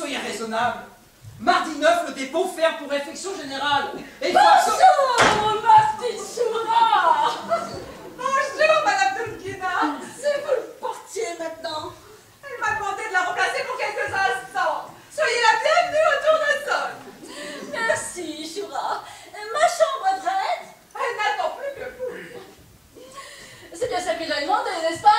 soyez raisonnable. Mardi 9, le dépôt ferme pour réflexion générale. Et Bonjour, Mastichoura Bonjour, Madame Tolkina C'est vous le portier maintenant Elle m'a demandé de la remplacer pour quelques instants. Soyez la bienvenue au tournesol Merci, Choura. Ma chambre est prête Elle n'attend plus que vous. C'est bien celle que j'avais n'est-ce pas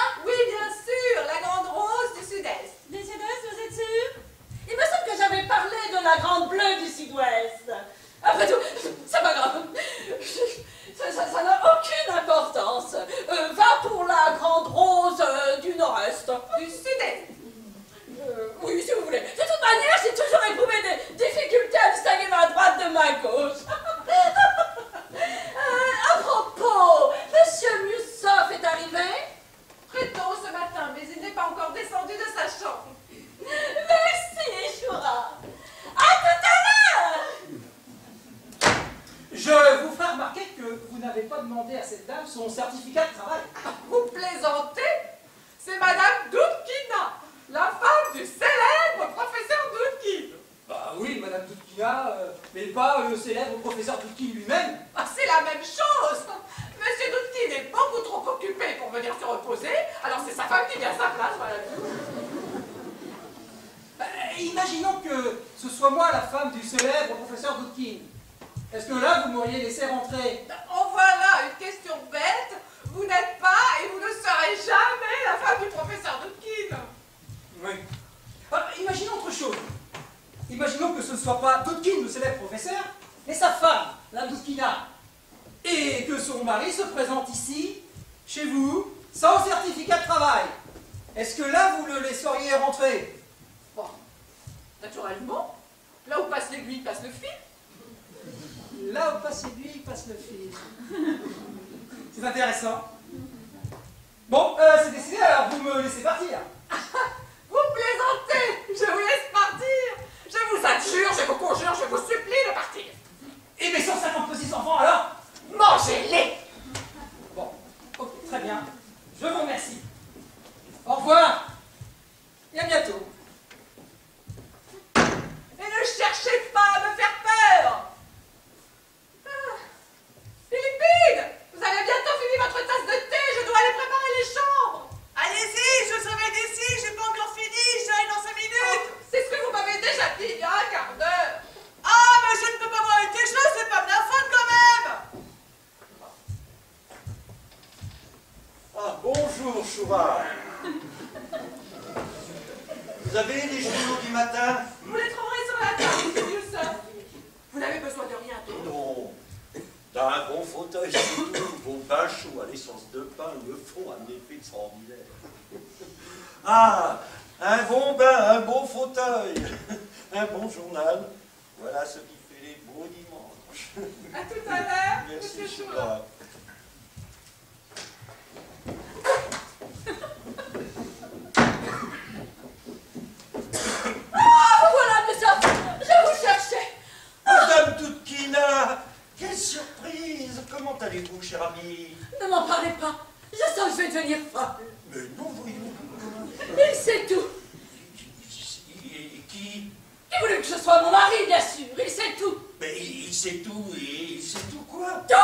sait tout, et il sait tout quoi. Tout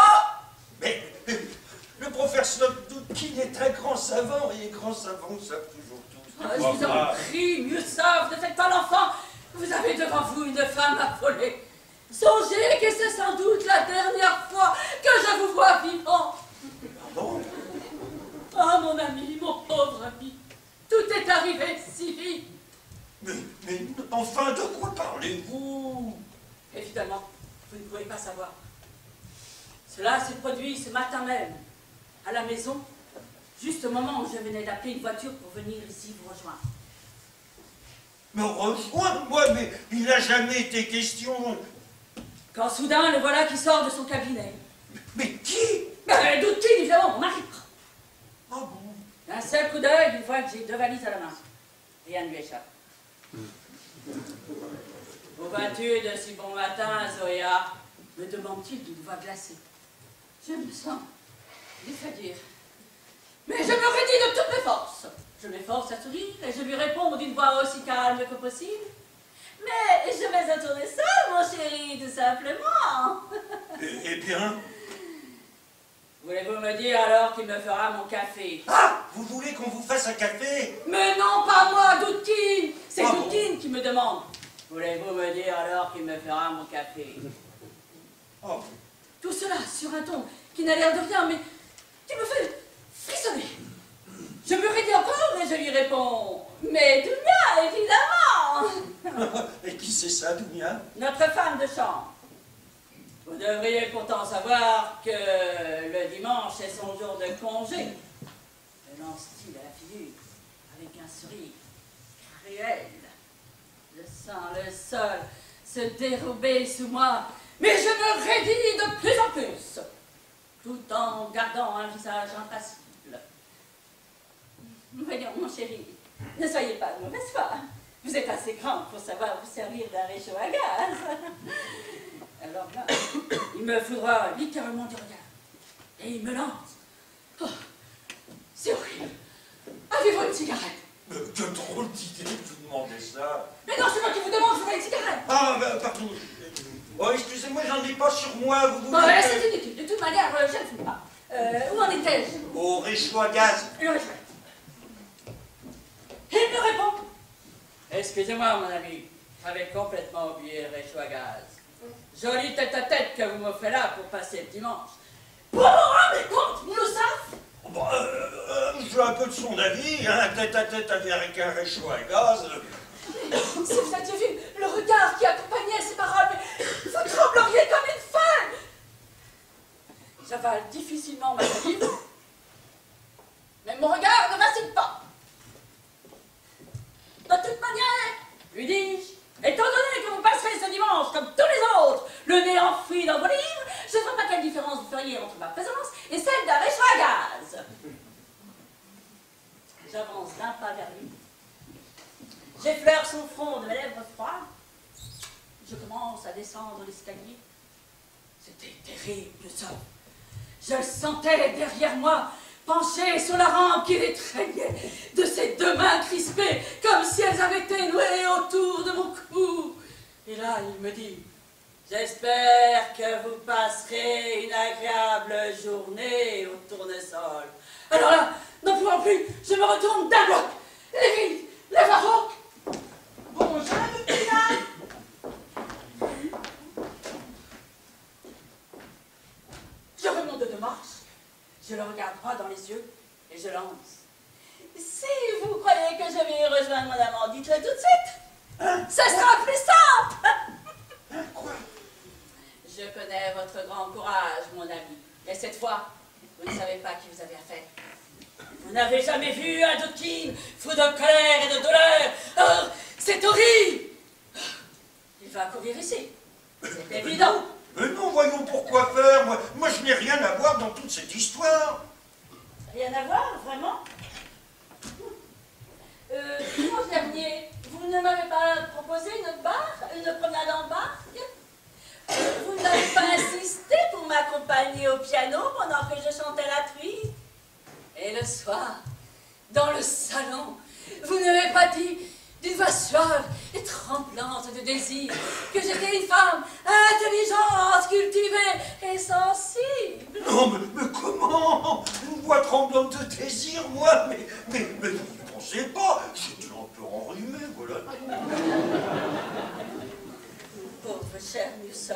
Mais le professeur Doudkin est un grand savant, et les grands savants savent toujours tout. Ah, Je vous en prie, mieux savent, ne faites pas l'enfant. Vous avez devant vous une femme affolée. Songez que c'est sans doute la dernière fois que je vous vois vivant. Pardon? Ah, mon ami, mon pauvre ami Tout est arrivé si vite. Mais, mais enfin, de quoi parlez-vous? Évidemment, vous ne pouvez pas savoir. Cela s'est produit ce matin même, à la maison, juste au moment où je venais d'appeler une voiture pour venir ici vous rejoindre. Me rejoindre-moi, mais il n'a jamais été question. Quand soudain, le voilà qui sort de son cabinet. Mais qui Ben, Doutine, évidemment, mon mari. Ah bon? D'un seul coup d'œil, il voit que j'ai deux valises à la main. Rien ne lui échappe. Où vas-tu de si bon matin, Zoya me demande-t-il d'une voix glacée. Je me sens défaillir. Mais je me raidis de toutes mes forces. Je m'efforce à sourire et je lui réponds d'une voix aussi calme que possible. Mais je vais en tourner seul, mon chéri, tout simplement. Eh, eh bien Voulez-vous me dire alors qu'il me fera mon café? Ah Vous voulez qu'on vous fasse un café? Mais non, pas moi, Doutine C'est Ah bon? Qui me demande. Voulez-vous me dire alors qu'il me fera mon café Oh, Tout cela sur un ton qui n'a l'air de rien, mais qui me fait frissonner. Je me raidis encore et je lui réponds Mais Dounia, évidemment Et qui c'est ça, Dounia Notre femme de chambre. Vous devriez pourtant savoir que le dimanche est son jour de congé. Elle lance-t-il à la figure avec un sourire cruel. Le sol se dérober sous moi, mais je me raidis de plus en plus, tout en gardant un visage impassible. Voyons, mon chéri, ne soyez pas de mauvaise foi. Vous êtes assez grand pour savoir vous servir d'un réchaud à gaz. Alors là, il me foudra littéralement du regard. Et il me lance. Oh, c'est horrible. Avez-vous une cigarette? Mais quelle drôle d'idée de vous demander ça Mais non, c'est moi qui vous demande, je veux une cigarette. Ah, bah, pardon. Oh, excusez-moi, j'en ai pas sur moi, vous Bon, voulez ouais, que- c'est inutile. De toute manière, euh, je ne fume pas. Euh, où en étais-je Au réchaud à gaz. Le réchaud. Il me répond. Excusez-moi, mon ami. J'avais complètement oublié le réchaud à gaz. Jolie tête à tête que vous m'offrez là pour passer le dimanche. Pour vous rendre compte, Moussaf euh, euh, je suis un peu de son avis, hein, tête à tête avec un réchaud à gaz. Si vous aviez vu le regard qui accompagnait ces paroles, vous trembleriez comme une femme J'avale difficilement ma vie, mais mon regard ne m'incite pas. De toute manière, lui dis-je, étant donné que vous passerez ce dimanche comme tous les autres, le nez enfoui dans vos livres, je ne vois pas quelle différence vous feriez entre ma présence et celle d'un réchaud à gaz. J'avance d'un pas vers lui. J'effleure son front de mes lèvres froides. Je commence à descendre l'escalier. C'était terrible, ça. Je le sentais derrière moi, penché sur la rampe qui l'étreignait, de ses deux mains crispées, comme si elles avaient été nouées autour de mon cou. Et là, il me dit, j'espère que vous passerez une agréable journée au tournesol. Alors là, n'en pouvant plus, je me retourne d'un bloc. Les vides, les varrocs. Bonjour, Pina. Je remonte de marche, je le regarde droit dans les yeux et je lance. Si vous croyez que je vais rejoindre mon amant, dites-le tout de suite. Ce sera plus simple. Quoi? Je connais votre grand courage, mon ami. Mais cette fois, vous ne savez pas qui vous avez affaire. Vous n'avez jamais vu un Dotkin fou de colère et de douleur. Oh, c'est horrible. Il va courir ici. C'est évident. Mais non, voyons pourquoi faire. Moi, moi je n'ai rien à voir dans toute cette histoire. Rien à voir, vraiment euh, Dimanche dernier, vous ne m'avez pas proposé une une promenade en barque Euh, Vous n'avez pas insisté pour m'accompagner au piano pendant que je chantais la truie Et le soir, dans le salon, vous n'avez pas dit d'une voix suave et tremblante de désir que j'étais une femme intelligente, cultivée et sensible Non, mais, mais comment? Une voix tremblante de désir, moi Mais, mais, mais vous ne pensez pas J'étais un peu enrhumé, voilà. Pauvre cher Newsom,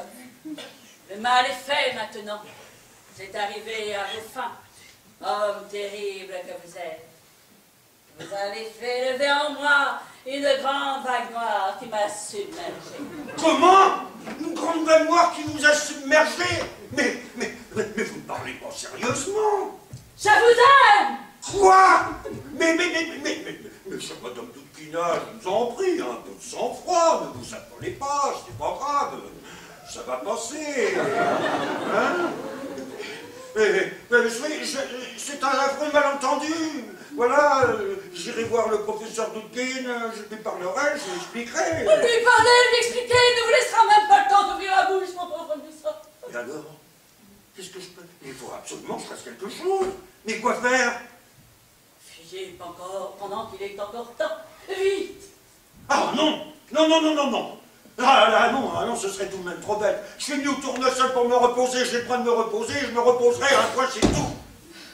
le mal est fait maintenant. C'est arrivé à vos fins, homme terrible que vous êtes. Vous avez fait lever en moi une grande vague noire qui m'a submergé. Comment? Une grande vague noire qui vous a submergé mais, mais, mais, mais vous ne parlez pas sérieusement. Je vous aime! Quoi? Mais, mais, mais, mais, mais, mais, mais, chère Madame Doudkina, je vous en prie, un peu de sang-froid, ne vous appelez pas, c'est pas grave, ça va passer. Hein? Mais, mais, je- je- c'est un affreux malentendu. Voilà, euh, j'irai voir le professeur Doudkin, euh, je lui parlerai, je lui expliquerai. Vous lui parlez, lui expliquez, il ne vous laissera même pas le temps d'ouvrir la bouche, mon pauvre Newsom. Et alors Qu'est-ce que je peux Il faut absolument que je fasse quelque chose. Mais quoi faire? Fuyez encore pendant qu'il est encore temps. Vite Ah non Non, non, non, non, non ah, là, non, ah non, ce serait tout de même trop bête. Je suis venu au tournesol pour me reposer, j'ai le droit de me reposer, je me reposerai, un point c'est tout.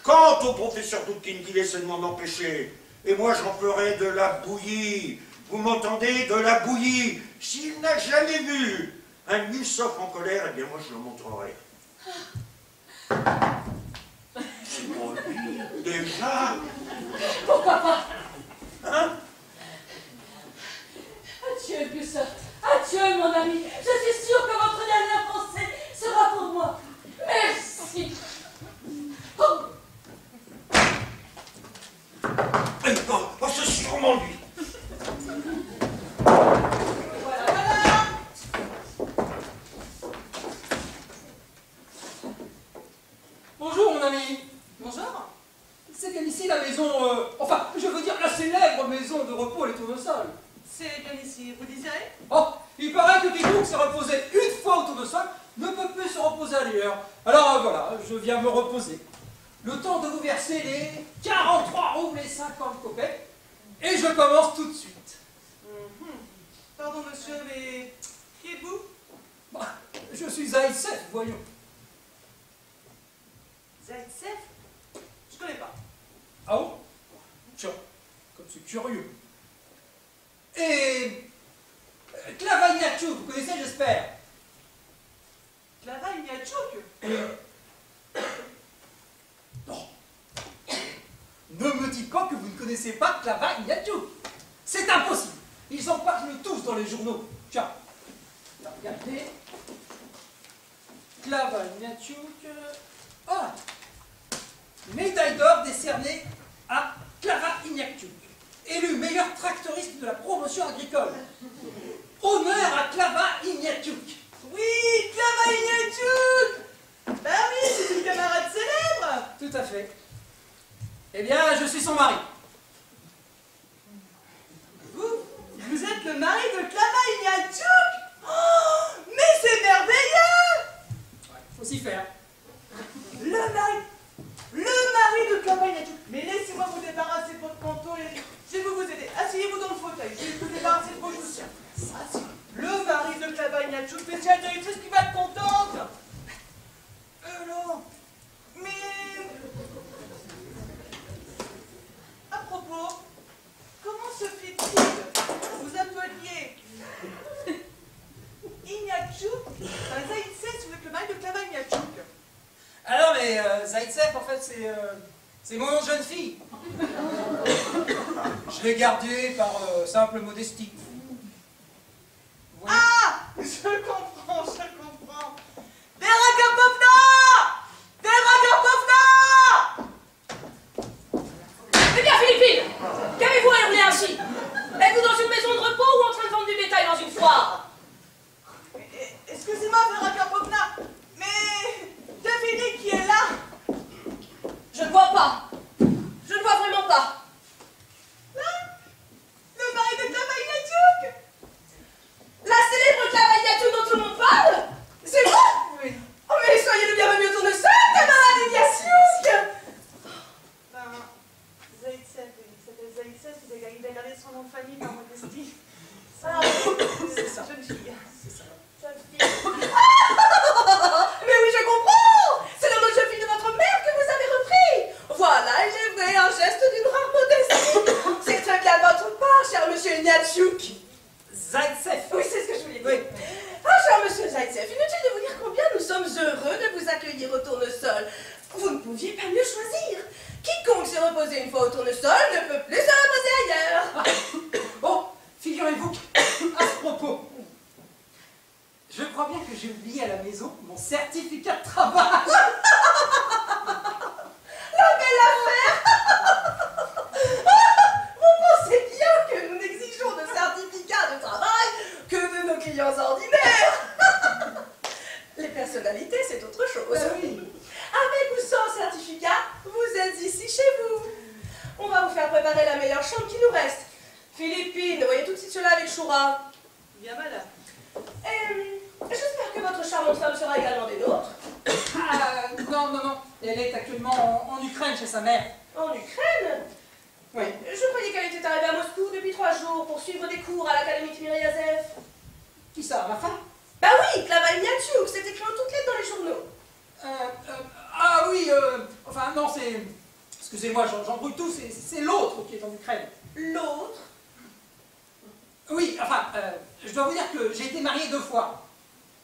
Quant au professeur Doudkin qu'il essaie de m'en empêcher, et moi j'en ferai de la bouillie. Vous m'entendez De la bouillie. S'il n'a jamais vu un Nussoff en colère, eh bien moi je le montrerai. C'est pour lui, déjà Pourquoi pas? Hein? Adieu, Gustave. Adieu, mon ami. Je suis sûre que votre dernière pensée sera pour moi. Merci. Oh, Oh, oh, c'est sûrement lui. Voilà, voilà. Bonjour mon ami. Bonjour. C'est bien ici la maison, euh, enfin, je veux dire la célèbre maison de repos les tournesols. C'est bien ici, vous désirez? Oh, il paraît que quiconque s'est reposé une fois au tournesol ne peut plus se reposer ailleurs. Alors euh, voilà, je viens me reposer. Le temps de vous verser les 43 roubles et 50 copecs. Et je commence tout de suite. Mhm. Pardon, monsieur, mais qui êtes-vous? Bah, je suis Zaïsef, voyons. Zaitsev Je connais pas. Ah bon? Tiens, comme c'est curieux. Et... Clavagnatou, vous connaissez j'espère Clara Ignatchouk Non. Ne me dites connaissez pas Clavagnatou. C'est impossible. Ils en parlent tous dans les journaux. this. c'est l'autre qui est en Ukraine. L'autre Oui, enfin, euh, je dois vous dire que j'ai été marié deux fois.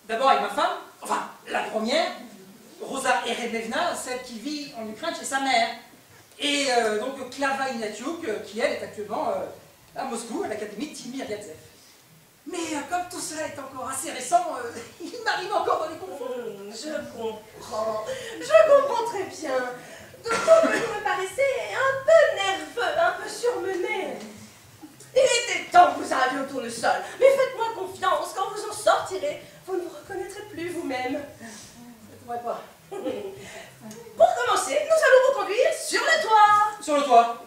D'abord avec ma femme, enfin, la première, Rosa Erebevna, celle qui vit en Ukraine chez sa mère. Et euh, donc Klava Inatiuk, euh, qui elle est actuellement à Moscou, à l'académie Timiryazev. Mais comme tout cela est encore assez récent, il m'arrive encore dans les conflits. Je comprends, je comprends très bien. D'autant me paraissait un peu nerveux, un peu surmené. Il était temps que vous arriviez au tournesol. Mais faites-moi confiance, quand vous en sortirez, vous ne vous reconnaîtrez plus vous-même. Je ne. Pour commencer, nous allons vous conduire sur le toit. Sur le toit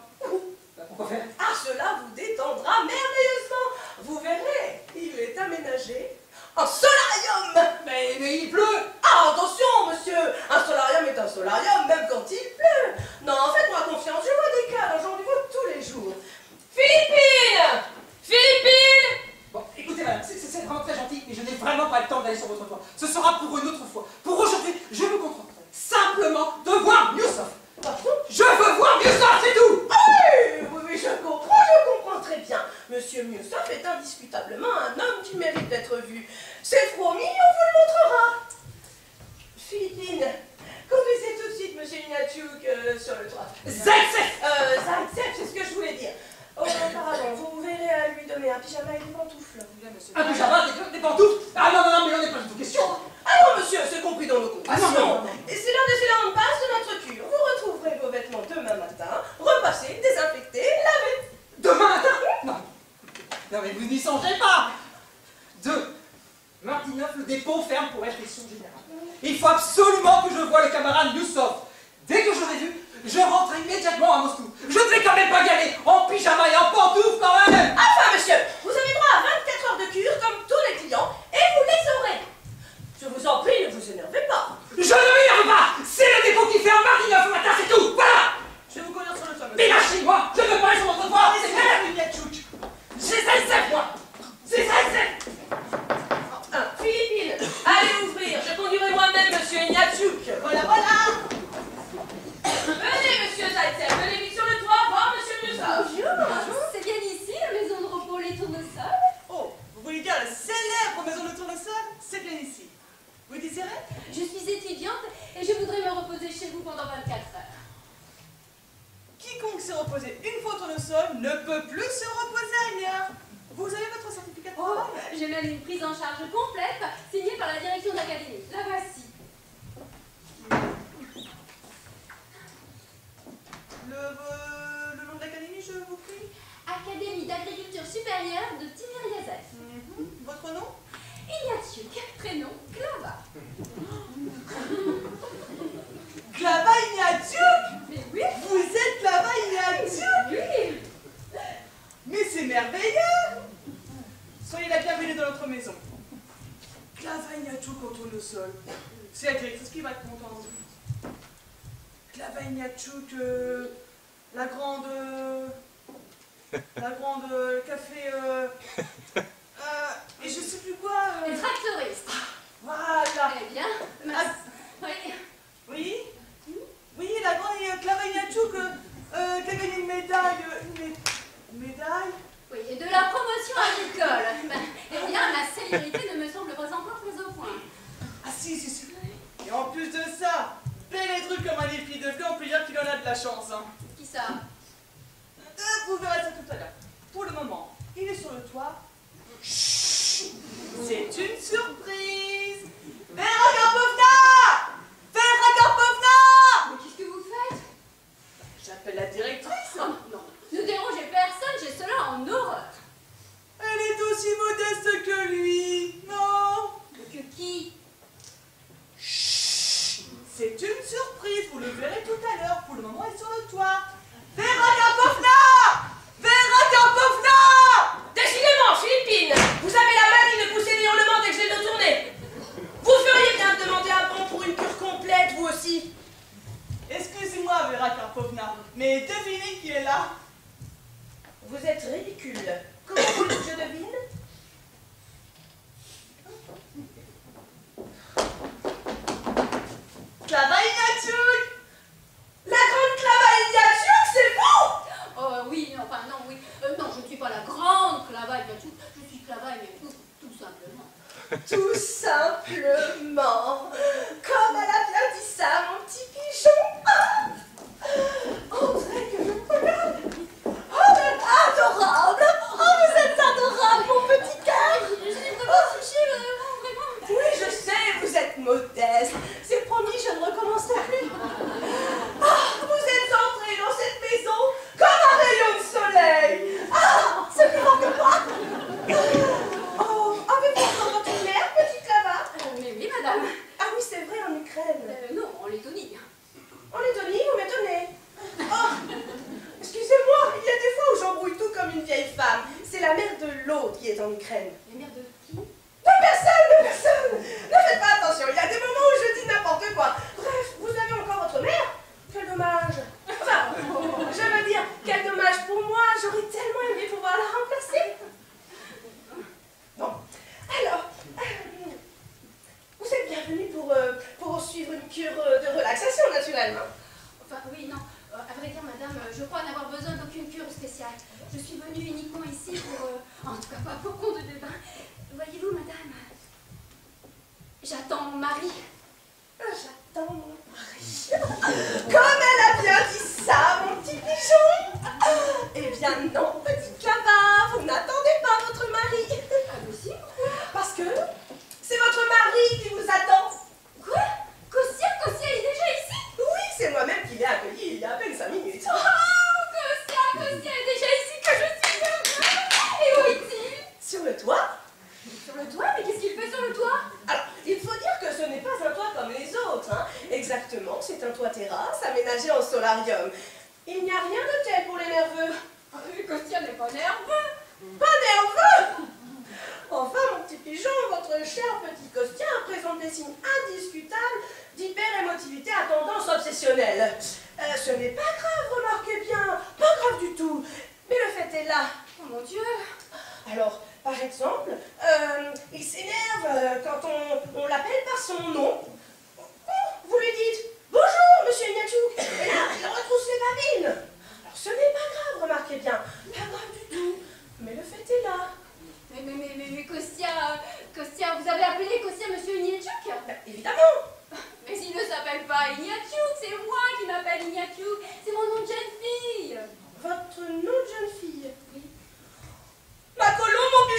Pourquoi faire? Ah, cela vous détendra merveilleusement. Vous verrez, il est aménagé un solarium! Mais, il pleut! Ah, attention, monsieur! Un solarium est un solarium, même quand il pleut! Non, faites-moi confiance, je vois des cas dans genre tous les jours. Philippine! Philippine! Bon, écoutez, madame, c'est vraiment très gentil, mais je n'ai vraiment pas le temps d'aller sur votre toit. Ce sera pour une autre fois. Pour aujourd'hui, je me contente simplement de voir Newsoft je veux voir Mieuxoff, c'est tout oui, oui, je comprends, je comprends très bien. Monsieur Mieuxoff est indiscutablement un homme qui mérite d'être vu. C'est promis, on vous le montrera. Philippine, conduisez tout de suite Monsieur Ignatiuk sur le toit. Zaxef euh, c'est ce que je voulais dire. Oh, Auparavant, vous verrez à lui donner un pyjama et des pantoufles. Un pyjama, des, pantoufles Ah non, non, non, mais on n'est pas du tout question Ah non, monsieur, c'est compris dans le compte. Ah non, non. Et c'est l'heure de cela en passe de notre cure. Vous retrouverez vos vêtements demain matin, repassés, désinfectés, lavés. Demain matin Non. Non, mais vous n'y songez pas Deux. Mardi 9, le dépôt ferme pour être générale. Il faut absolument que je voie le camarade Youssouf. Dès que je l'ai vu, je rentre immédiatement à Moscou. Je ne vais quand même pas y aller en pyjama et en pantoufles quand même Enfin, monsieur, vous avez droit à 24 heures de cure comme tous les clients et vous les aurez. Je vous en prie, ne vous énervez pas. Je ne m'énerve pas C'est le dépôt qui ferme mardi 9 matin, c'est tout Voilà Je vais vous conduire sur le toit, Mais lâchez-moi Je veux pas sur votre toit C'est clair. C'est ça, c'est moi C'est ça, c'est Ah, Philippine, allez ouvrir. Je conduirai moi-même monsieur Ignatchouk. Voilà, voilà Venez, monsieur Zaitsev, venez vite sur le toit voir monsieur Musov. Bonjour, c'est bien ici la maison de repos Les Tournesols Oh, vous voulez dire la célèbre maison de tournesol? C'est bien ici. Vous désirez? Je suis étudiante et je voudrais me reposer chez vous pendant 24 heures. Quiconque s'est reposé une fois au tournesol ne peut plus se reposer ailleurs. Vous avez votre certificat de Oh, j'ai même une prise en charge complète signée par la direction d'académie. La voici. Le, euh, le nom de l'académie, je vous prie Académie d'agriculture supérieure de Timiriazet. Mhm. Votre nom? Ignatiuk, prénom? Clava. Clava Ignatiouk Mais oui, Vous êtes Clava Ignatiouk oui. Mais c'est merveilleux Soyez la bienvenue dans notre maison. Clava Ignatiouk au tournesol. C'est la directrice qui va être contente. Clava Ignatiouk, euh, la grande... euh, la grande euh, café... euh, euh, et je sais plus quoi... euh, Les tractoristes. voilà Eh bien. Ah. Oui. Oui Oui, la grande euh, euh, euh, qui a gagné une médaille... euh, une, mé- une médaille Oui, et de la promotion agricole. Ben, eh bien, ma célébrité ne me semble pas encore très au point. Ah si, si, comme un épi de blé, on peut dire qu'il en a de la chance. Hein. Qui ça? Euh, vous verrez ça tout à l'heure. Pour le moment, il est sur le toit. Chut C'est une surprise Vera Karpovna Vera Karpovna Mais qu'est-ce que vous faites? J'appelle la directrice. Oh, non, ne dérangez personne, j'ai cela en horreur. Elle est aussi modeste que lui. Non Que qui? C'est une surprise, vous le verrez tout à l'heure. Pour le moment, elle est sur le toit. Vera Karpovna Vera Karpovna Décidément, Philippine, vous avez la manie de pousser des hurlements dès que j'ai le dos tourné. Vous feriez bien de demander un bon pour une cure complète, vous aussi. Excusez-moi, Vera Karpovna, mais devinez qui est là Vous êtes ridicule. Comment voulez-vous que je devine? Clava Ignatiouk La grande Clava c'est vous Oh oui, enfin non, oui. Euh, non, je ne suis pas la grande Clava bien tout. Je suis Clava mais tout, simplement. Tout simplement. Comme elle a bien dit ça, mon petit pigeon. Ah que je me regarde. Oh, mais adorable. Oh, vous êtes adorable, mon petit cœur. Je suis vraiment touchée, vraiment, vraiment. Oui, je sais, vous êtes modeste. C'est promis, je ne recommencerai plus. Ah, vous êtes entré dans cette maison comme un rayon de soleil. Ah, ce qui manque pas. Oh, avez-vous encore votre mère, petite Clava Euh, mais oui, madame. Ah oui, c'est vrai, en Ukraine. Euh, non, en Lettonie. En Lettonie, vous m'étonnez. Oh, excusez-moi, il y a des fois où j'embrouille tout comme une vieille femme. C'est la mère de l'eau qui est en Ukraine. La mère de Personne, personne Ne faites pas attention, il y a des moments où je dis n'importe quoi. Bref, vous avez encore votre mère? Quel dommage Enfin, je veux dire, quel dommage pour moi, j'aurais tellement aimé pouvoir la remplacer. Bon, alors, euh, vous êtes bienvenue pour, euh, pour suivre une cure euh, de relaxation, naturellement. Enfin, oui, non. À vrai dire, madame, je crois n'avoir besoin d'aucune cure spéciale. Je suis venue uniquement ici pour... en tout cas, pas pour de bain. Voyez-vous, madame, j'attends mon mari. Ah, J'attends mon mari. Comme elle a bien dit ça, mon petit pigeon Eh bien non, petite Clava, vous n'attendez pas votre mari. Ah, vous aussi pourquoi Parce que c'est votre mari qui vous attend. Quoi? Kossia Kossia est déjà ici? Oui, c'est moi-même qui l'ai accueilli il y a à peine cinq minutes. Oh, Kossia Kossia est déjà ici que je suis heureuse Et où est-il? le toit, mais qu'est-ce qu'il fait sur le toit? Alors, il faut dire que ce n'est pas un toit comme les autres. Hein. Exactement, c'est un toit terrasse aménagé en solarium. Il n'y a rien de tel pour les nerveux. Ah, mais Costia n'est pas nerveux. Pas nerveux Enfin, mon petit pigeon, votre cher petit Costia présente des signes indiscutables d'hyper-émotivité à tendance obsessionnelle. Euh, ce n'est pas grave, remarquez bien, pas grave du tout. Mais le fait est là. Oh mon Dieu Alors, par exemple, euh, il s'énerve euh, quand on, on l'appelle par son nom. Oh, Vous lui dites Bonjour, monsieur Ignatiouk Et là, il retrousse les babines. Alors, ce n'est pas grave, remarquez bien. Pas grave du tout. Mais le fait est là. Mais, mais, mais, mais, mais Kostia, Kostia, vous avez appelé Kostia Monsieur Ignatiouk Ben, évidemment. Mais il ne s'appelle pas Ignatiouk, c'est moi qui m'appelle Ignatiouk. C'est mon nom de jeune fille. Votre nom de jeune fille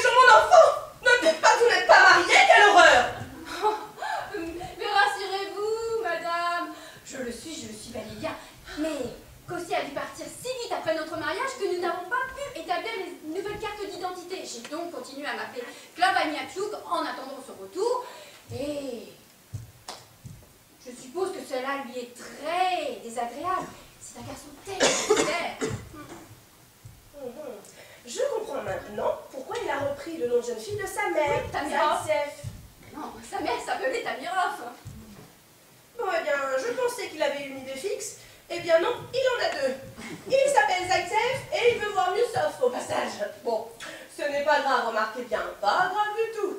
mon enfant Ne dites pas que vous n'êtes pas mariée, quelle horreur Oh, mais rassurez-vous, madame. Je le suis, je le suis bel et bien. Mais Kostia a dû partir si vite après notre mariage que nous n'avons pas pu établir les nouvelles cartes d'identité. J'ai donc continué à m'appeler Clava Ignatiouk en attendant son retour. Et je suppose que cela lui est très désagréable. C'est un garçon tellement populaire. Mhm. Je comprends maintenant le nom de jeune fille de sa mère, Oui. Zaitsev. Non, sa mère s'appelait Tamirov. Bon, eh bien, je pensais qu'il avait une idée fixe. Eh bien non, il en a deux. Il s'appelle Zaitsev et il veut voir Miusov au passage. Bon, ce n'est pas grave, remarquez bien, pas grave du tout.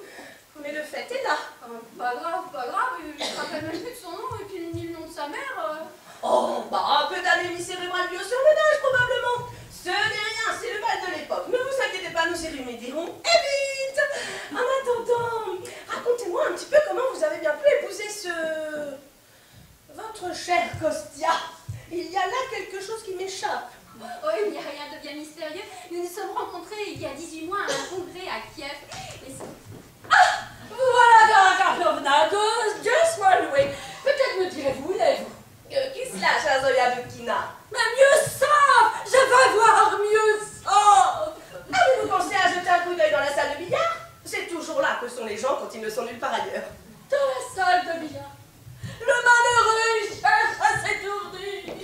Mais le fait est là. Euh, pas grave, pas grave, il se rappelle même plus de son nom et puis ni le nom de sa mère. euh. Oh, bah, un peu d'anémie cérébrale biosurmenage, probablement. Ce n'est rien, c'est le bal de l'époque. Ne vous inquiétez pas, nous y remédierons. Et vite En attendant, racontez-moi un petit peu comment vous avez bien pu épouser ce... Votre cher Kostia. Il y a là quelque chose qui m'échappe. Oh, il n'y a rien de bien mystérieux. Nous nous sommes rencontrés il y a 18 mois à un congrès à Kiev. Et c'est- Voilà, Karlovna, de Dieu soit loué. Peut-être me direz-vous, lève-vous. Qui cela, chère Zoya Bukina? Mais mieux ça Je veux voir mieux ça Avez-vous pensé à jeter un coup d'œil dans la salle de billard? C'est toujours là que sont les gens quand ils ne sont nulle part ailleurs. Dans la salle de billard, le malheureux il cherche à s'étourdir.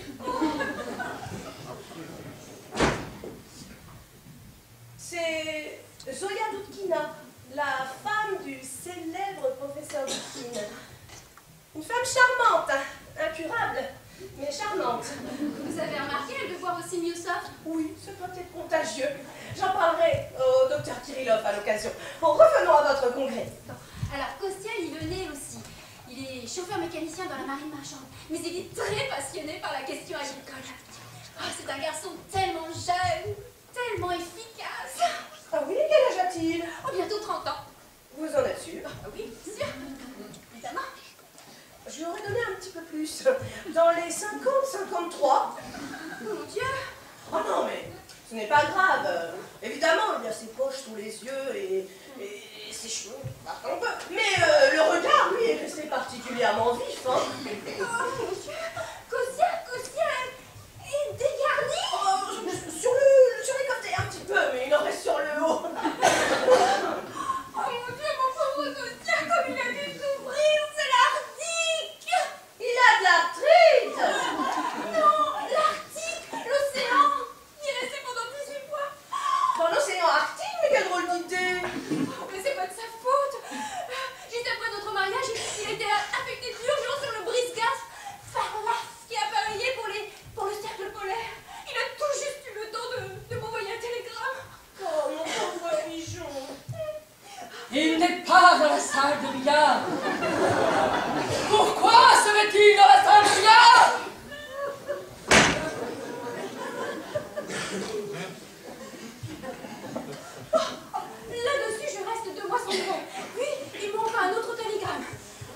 C'est Zoya Dudkina, la femme du célèbre professeur Dudkin. Une femme charmante, incurable, mais charmante. Vous avez remarqué, elle veut voir aussi Miusov Oui, c'est peut-être contagieux. J'en parlerai au docteur Kirillov à l'occasion. En revenons à votre congrès. Alors, Kostia y venait aussi. Il est chauffeur mécanicien dans la marine marchande, mais il est très passionné par la question agricole. Oh, c'est un garçon tellement jeune, tellement efficace. Ah oui, quel âge a-t-il? Oh, bientôt 30 ans. Vous en êtes sûr? Ah oui, sûr. Évidemment. Je lui aurais donné un petit peu plus. Dans les 50, 53. Oh mon Dieu. Oh non, mais ce n'est pas grave. Évidemment, il a ses poches sous les yeux et, et ses cheveux. Mais euh, le regard, lui, est resté particulièrement vif. Hein. Oh mon Dieu. Kostia, Kostia est dégarni. Oh, sur, le, sur les côtés un petit peu, mais il en reste sur le haut. Oh mon Dieu, mon pauvre Kostia, comme il a dû souffrir, c'est l'arctique. Il a de l'arthrite. Non, l'Arctique, l'océan. Il est resté pendant 18 mois. Dans l'océan arctique, mais quelle drôle d'idée. Mais c'est pas de sa faute. Juste après notre mariage, il était affecté d'urgence sur le brise-glace Farlas qui a appareillé pour, le cercle polaire. Il a tout juste eu le temps de, de m'envoyer un télégramme. Oh, mon pauvre pigeon. Il n'est pas dans la salle de. Pourquoi serait-il dans la salle de billard Là-dessus, je reste deux mois sans nouvelles. Puis, ils m'envoient un autre télégramme.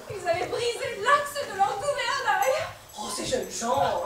Ils avaient brisé l'axe de leur gouvernail. Oh, ces jeunes gens,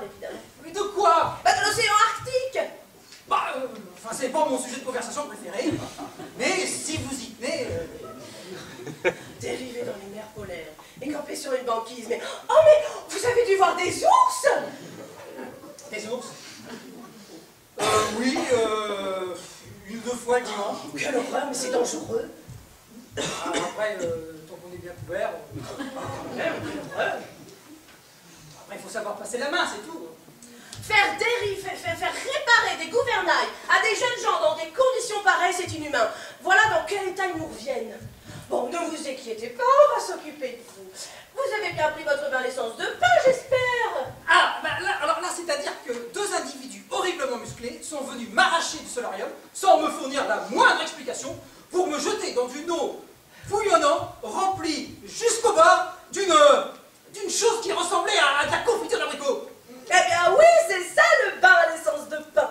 parle, évidemment. Mais de quoi? Bah, de l'océan Arctique Bah, euh, enfin, c'est pas mon sujet de conversation préféré. Mais si vous y tenez. euh, Dérivé dans les mers polaires et campé sur une banquise. Mais. Oh, mais vous avez dû voir des ours Des ours? Euh, oui, euh, une ou deux fois le dimanche. Quelle horreur, mais c'est dangereux. Ah, Après, euh, tant qu'on est bien couvert, euh, Quelle horreur. Il faut savoir passer la main, c'est tout. Faire dériver, faire, réparer des gouvernails à des jeunes gens dans des conditions pareilles, c'est inhumain. Voilà dans quel état ils nous reviennent. Bon, ne vous inquiétez pas, on va s'occuper de vous. Vous avez bien pris votre bain d'essence de pain, j'espère. Ah, bah là, alors là, c'est-à-dire que deux individus horriblement musclés sont venus m'arracher du solarium sans me fournir la moindre explication pour me jeter dans une eau bouillonnante remplie jusqu'au bas d'une d'une chose qui ressemblait à, à de la confiture d'abricot. Eh bien oui, c'est ça le bain à l'essence de pain.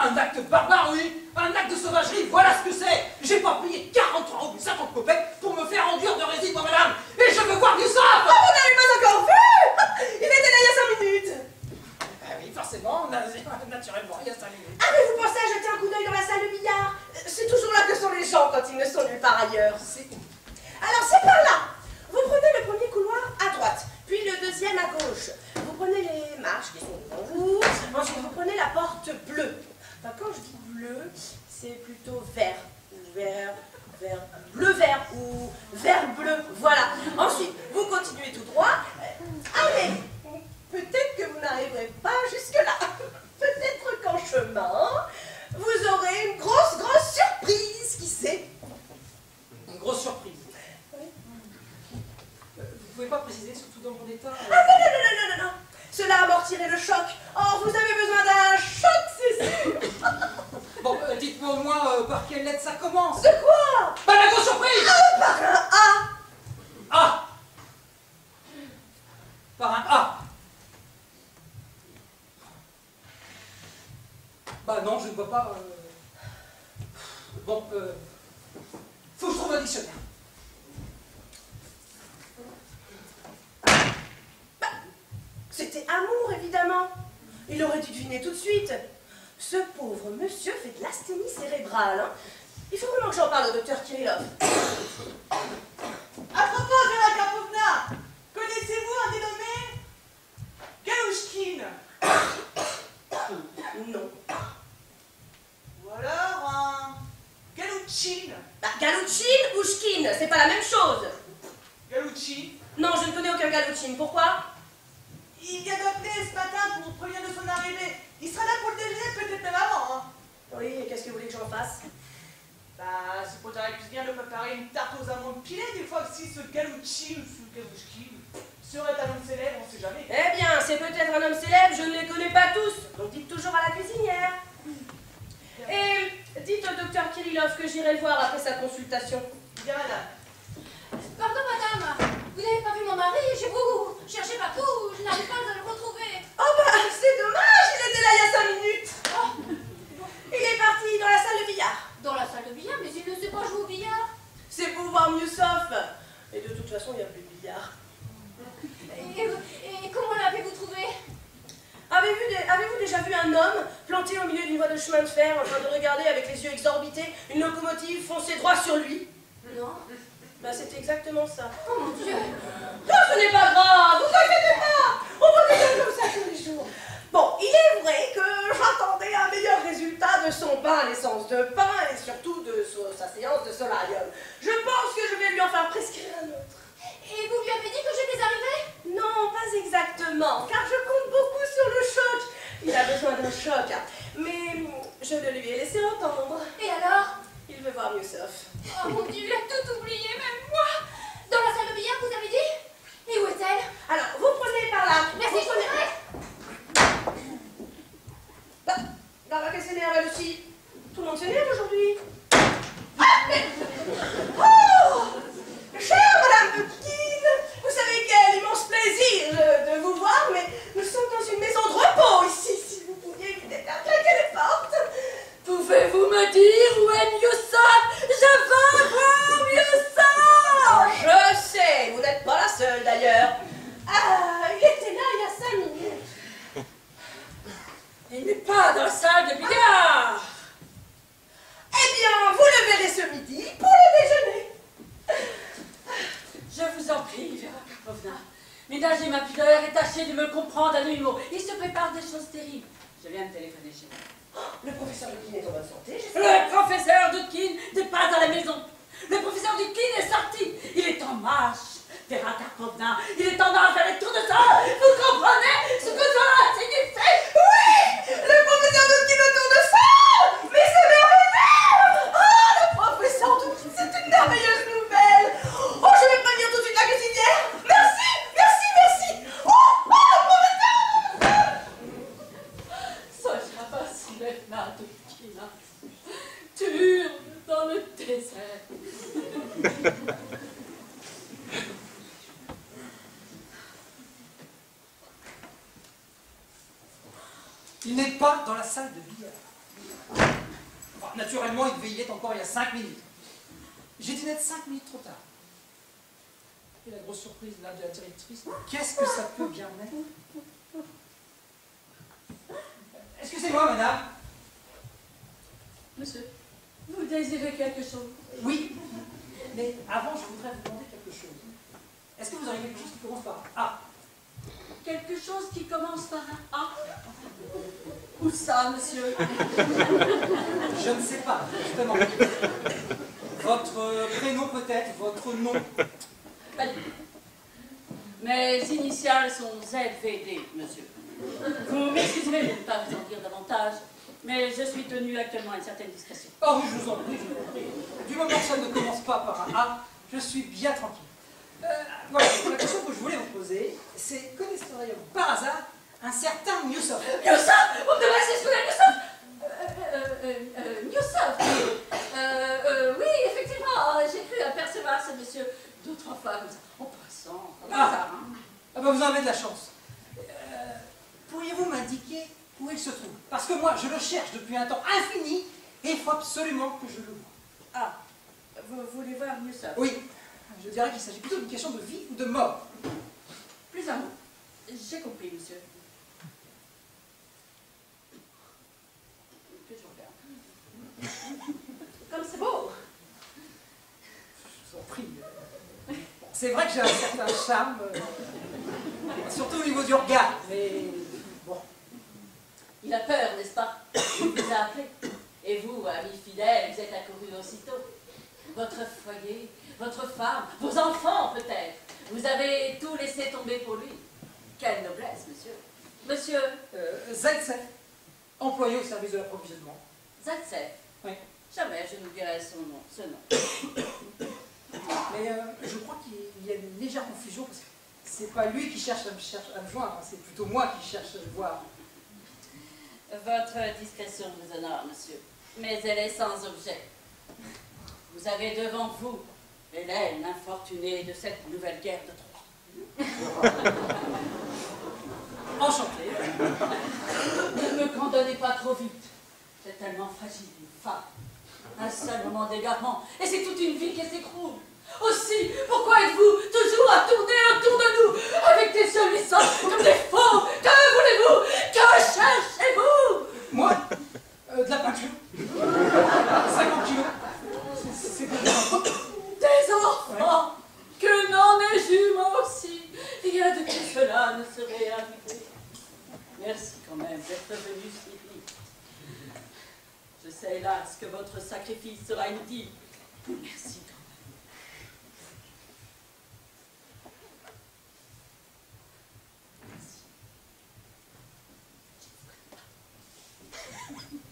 Un acte barbare, oui Un acte de sauvagerie, voilà ce que c'est J'ai pas payé 43 ou 50 copecs pour me faire enduire de résine, moi, madame Et je veux voir du sang Oh, vous n'avez pas encore vu Il était là il y a cinq minutes. Ah oui, forcément, na- naturellement, il y a 5 minutes. Ah, mais vous pensez à jeter un coup d'œil dans la salle de billard? C'est toujours là que sont les gens quand ils ne sont nulle part ailleurs. C'est où? Alors c'est par là. Vous prenez le premier couloir à droite, puis le deuxième à gauche. Vous prenez les marches qui sont devant vous. Ensuite vous prenez la porte bleue. Enfin, quand je dis bleu, c'est plutôt vert. Vert, vert, bleu vert ou vert bleu. Voilà. Ensuite vous continuez tout droit. Euh, Allez, peut-être que vous n'arriverez pas jusque là. Peut-être qu'en chemin, vous aurez une grosse, grosse surprise. Qui sait? Une grosse surprise. Pouvez pas préciser, surtout dans mon état euh, Ah non, non, non, non, non, non, non. Cela amortirait le choc. Oh, vous avez besoin d'un choc, c'est sûr. Bon, euh, dites-moi au moins euh, par quelle lettre ça commence De quoi? Pas la grosse surprise Par un A. A Par un A Bah non, je ne vois pas... euh, Bon, euh... Faut que je trouve un dictionnaire. C'était amour, évidemment. Il aurait dû deviner tout de suite. Ce pauvre monsieur fait de l'asthénie cérébrale. Hein. Il faut vraiment que j'en parle au docteur Kirillov. À propos, Vera Karpovna, connaissez-vous un dénommé Galouchkine Non. Ou alors un Galouchine? Bah, Galouchine ou Chkine, c'est pas la même chose. Galouchine Non, je ne connais aucun Galouchine. Pourquoi? Il vient d'appeler ce matin pour prévenir de son arrivée. Il sera là pour le déjeuner, peut-être même avant. Hein. Oui, et qu'est-ce que vous voulez que j'en fasse? Bah, c'est pour t'arrêter bien de préparer une tarte aux amandes pilées, des fois que si ce Galucci ou ce Galucci serait un homme célèbre, on sait jamais. Eh bien, c'est peut-être un homme célèbre, je ne les connais pas tous. Donc dites toujours à la cuisinière. Et dites au docteur Kirillov que j'irai le voir après sa consultation. Bien, madame. Pardon, madame, vous n'avez pas vu mon mari J'ai beaucoup cherché partout, je n'arrive pas à le retrouver. Oh bah, c'est dommage, il était là il y a cinq minutes. Oh. Il est parti dans la salle de billard. Dans la salle de billard, mais il ne sait pas jouer au billard. C'est pour voir Miusov. Et de toute façon, il n'y a plus de billard. Et, et comment l'avez-vous trouvé? Avez-vous déjà vu un homme planté au milieu d'une voie de chemin de fer en train de regarder avec les yeux exorbités une locomotive foncer droit sur lui? Non. C'est exactement ça. Oh mon Dieu Non, ce n'est pas grave, vous inquiétez pas On va rigole comme ça tous les jours. Bon, il est vrai que j'attendais un meilleur résultat de son bain à l'essence de pain et surtout de sa séance de solarium. Je pense que je vais lui en faire prescrire un autre. Et vous lui avez dit que j'étais arrivée Non, pas exactement, car je compte beaucoup sur le choc. Il a besoin d'un choc, hein. mais je le lui ai laissé entendre. Et alors? Il veut voir Miusov. Oh mon Dieu, il a tout oublié, même moi Dans la salle de billard, vous avez dit? Et où est-elle? Alors, vous prenez par là. Merci, Vous je prenez-. Bah, bah, bah, qui s'énerve elle aussi Tout le monde s'énerve aujourd'hui. Ah, mais... Oh Chère Madame Pupkine, vous savez quel immense plaisir de, de vous voir, mais nous sommes dans une maison de repos ici. Si vous pouviez faire claquer les portes. Pouvez-vous me dire où est Miusov Je veux voir Miusov Je sais, vous n'êtes pas la seule d'ailleurs. Ah, il était là il y a cinq minutes. Il n'est pas dans la salle de billard Eh bien, vous le verrez ce midi pour le déjeuner. Je vous en prie, Vera Karpovna. Ménagez ma pudeur et tâchez de me comprendre à demi-mot. Il se prépare des choses terribles. Je viens de téléphoner chez vous. Le professeur Lupin est en bonne santé. Le professeur Dudkin n'est pas à la maison. Le professeur Dudkin est sorti. Il est en marche. Vera Karpovna, il est en marche avec tout de ça. Vous comprenez ce que cela signifie Oui Le professeur Lupin autour de ça Mais c'est merveilleux Ah, le professeur Lupin, c'est une merveilleuse nouvelle Oh, je vais prévenir tout de suite la cuisinière Merci, merci, merci Oh, oh, le professeur Soja Vasilevna Dudkina, turne Il n'est pas dans la salle de billard. Naturellement, il être encore il y a 5 minutes. J'ai dîné de 5 minutes trop tard. Et la grosse surprise là de la directrice, qu'est-ce que ça peut bien être? Excusez-moi, madame? Monsieur, vous désirez quelque chose Oui. Mais avant, je voudrais vous demander quelque chose. Est-ce que vous aurez quelque chose qui commence par A? Quelque chose qui commence par un A? Où ça, monsieur? Je ne sais pas, justement. Votre prénom peut-être, votre nom. Mes initiales sont ZVD, monsieur. Vous m'excuserez de ne pas vous en dire davantage, mais je suis tenue actuellement à une certaine discrétion. Oh je vous en prie, je vous en prie. Du moment que ça ne commence pas par un A, je suis bien tranquille. Euh, voilà, la question que je voulais vous poser, c'est connaissez-vous par hasard un certain Miusov Newsov Vous devez s'excuser, Newsov euh, euh, euh, euh, oui. Euh, euh, oui, effectivement, j'ai cru apercevoir ce monsieur deux, trois fois comme ça, en passant, comme Ah. ça. hein. Ah ben vous en avez de la chance. Pourriez-vous m'indiquer où il se trouve? Parce que moi, je le cherche depuis un temps infini et il faut absolument que je le voie. Ah, vous voulez voir Miusov Oui, je dirais qu'il s'agit plutôt d'une question de vie ou de mort. Plus un mot. J'ai compris, monsieur. Que je regarde. Comme c'est beau Je vous en prie. C'est vrai que j'ai un certain charme, euh, surtout au niveau du regard, mais. Il a peur, n'est-ce pas? Il vous a appelé. Et vous, ami fidèle, vous êtes accouru aussitôt. Votre foyer, votre femme, vos enfants peut-être. Vous avez tout laissé tomber pour lui. Quelle noblesse, monsieur. Monsieur Euh, Zaitsev, employé au service de l'approvisionnement. Zaitsev. Oui. Jamais je n'oublierai son nom, ce nom. Mais euh, je crois qu'il y a une légère confusion parce que c'est pas lui qui cherche à me, cherche à me joindre, hein, c'est plutôt moi qui cherche à le voir. Votre discrétion vous honore, monsieur. Mais elle est sans objet. Vous avez devant vous Hélène, infortunée de cette nouvelle guerre de Troie. Enchanté. Ne me condamnez pas trop vite. C'est tellement fragile, une femme. Un seul moment d'égarement, et c'est toute une vie qui s'écroule. Aussi, pourquoi êtes-vous toujours à tourner autour de nous avec des yeux luisants comme des faux? Que voulez-vous? Que cherchez-vous? Moi? Euh, De la peinture. 50 kilos. C'est-. Des enfants Que n'en ai-je eu moi aussi Rien de tout cela ne serait arrivé. Merci quand même d'être venu si vite. Je sais hélas que votre sacrifice sera inutile. Merci.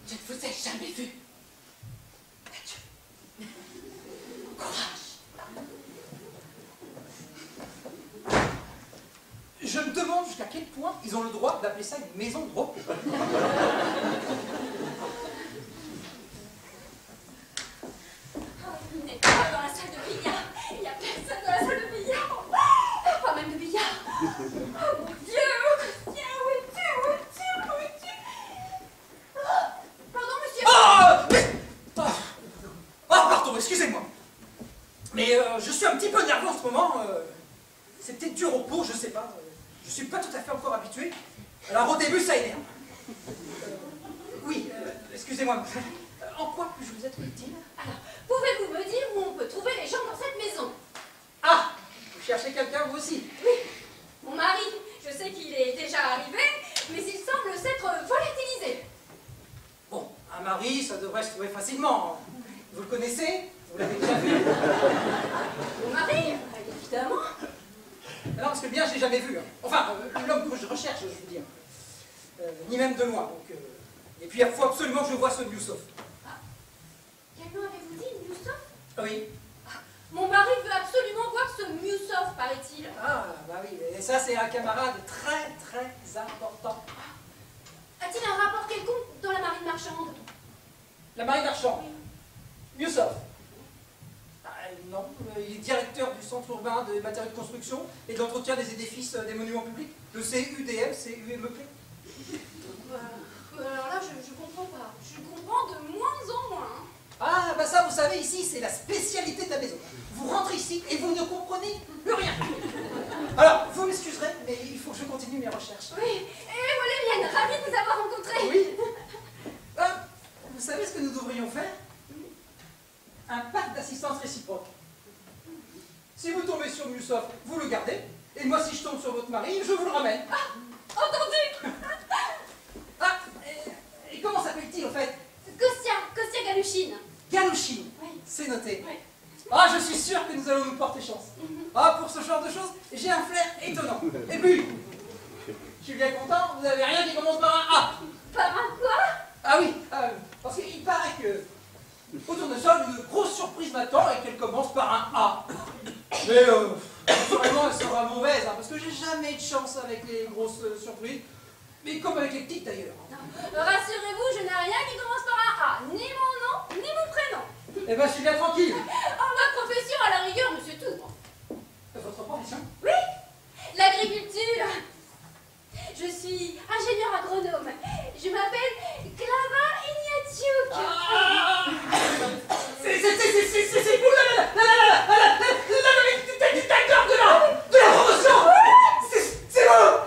Je ne vous ai jamais vu. Adieu. Courage. Je me demande jusqu'à quel point ils ont le droit d'appeler ça une maison de repos. Oh, il n'est pas dans la salle de billard. Il n'y a personne dans la salle de billard. Pas même de billard. Oh mon Dieu, oh, Christian, où es-tu Où es-tu Où es-tu Oh, Pardon, monsieur. Ah mais... Ah, Ah, pardon, excusez-moi. Mais euh, je suis un petit peu nerveux en ce moment. euh, c'est peut-être dur au pot, je sais pas. euh, je suis pas tout à fait encore habitué. Alors au début, ça énerve. Euh, oui, excusez-moi. En quoi puis-je vous être utile? Alors, pouvez-vous me dire où on peut trouver les gens dans cette maison? Ah Vous cherchez quelqu'un, vous aussi? Mon mari, je sais qu'il est déjà arrivé, mais il semble s'être volatilisé. Bon, un mari, ça devrait se trouver facilement. Vous le connaissez Vous l'avez déjà vu Mon mari, évidemment. Non, parce que bien, je l'ai jamais vu. hein. Enfin, euh, l'homme que je recherche, je veux dire. Euh, ni même de moi. Donc, euh, Et puis, il faut absolument que je vois ce Youssof. Quel nom avez-vous dit, Youssof Ah Oui. Mon mari veut absolument voir ce Youssof, paraît-il. Ah, bah oui. Et ça, c'est un camarade très, très important. A-t-il un rapport quelconque dans la marine marchande? La marine marchande? Ah, non, euh, il est directeur du centre urbain des matériaux de construction et de l'entretien des édifices euh, des monuments publics, le CUDM, CUMEP. Euh, Alors là, je, je comprends pas. Je comprends de moins en moins. hein. Ah, bah ça, vous savez, ici, c'est la spécialité de la maison. Vous rentrez ici et vous ne comprenez plus rien. Alors, vous m'excuserez, mais il faut que je continue mes recherches. Oui, et voilà, Liane, ravie de vous avoir rencontré. Oui. Vous savez ce que nous devrions faire? Un pacte d'assistance réciproque. Si vous tombez sur Youssof, vous le gardez. Et moi, si je tombe sur votre mari, je vous le ramène. Entendu Ah, et, et comment s'appelle-t-il, au fait? Kostia, Kostia Galushine. Galouchine. Oui. C'est noté. Oui. Ah, je suis sûr que nous allons nous porter chance. Ah, pour ce genre de choses, j'ai un flair étonnant. Et puis, je suis bien content, vous n'avez rien qui commence par un A. Par un quoi? Ah oui, euh, parce qu'il paraît que autour de ça, une grosse surprise m'attend et qu'elle commence par un A. Mais euh, elle sera mauvaise, hein, parce que j'ai jamais de chance avec les grosses euh, surprises. Mais comme avec les petites d'ailleurs. Rassurez-vous, je n'ai rien qui commence par un A. Ni mon nom, ni mon prénom. Eh ben, je suis bien tranquille. En ma profession, à la rigueur, monsieur tout. Votre profession? Oui, l'agriculture. Je suis ingénieur agronome. Je m'appelle Clara Ignatiuk. Ah C'est c'est- c'est- c'est- c'est- c'est vous la la la la la la la la la la de la promotion C'est c'est vous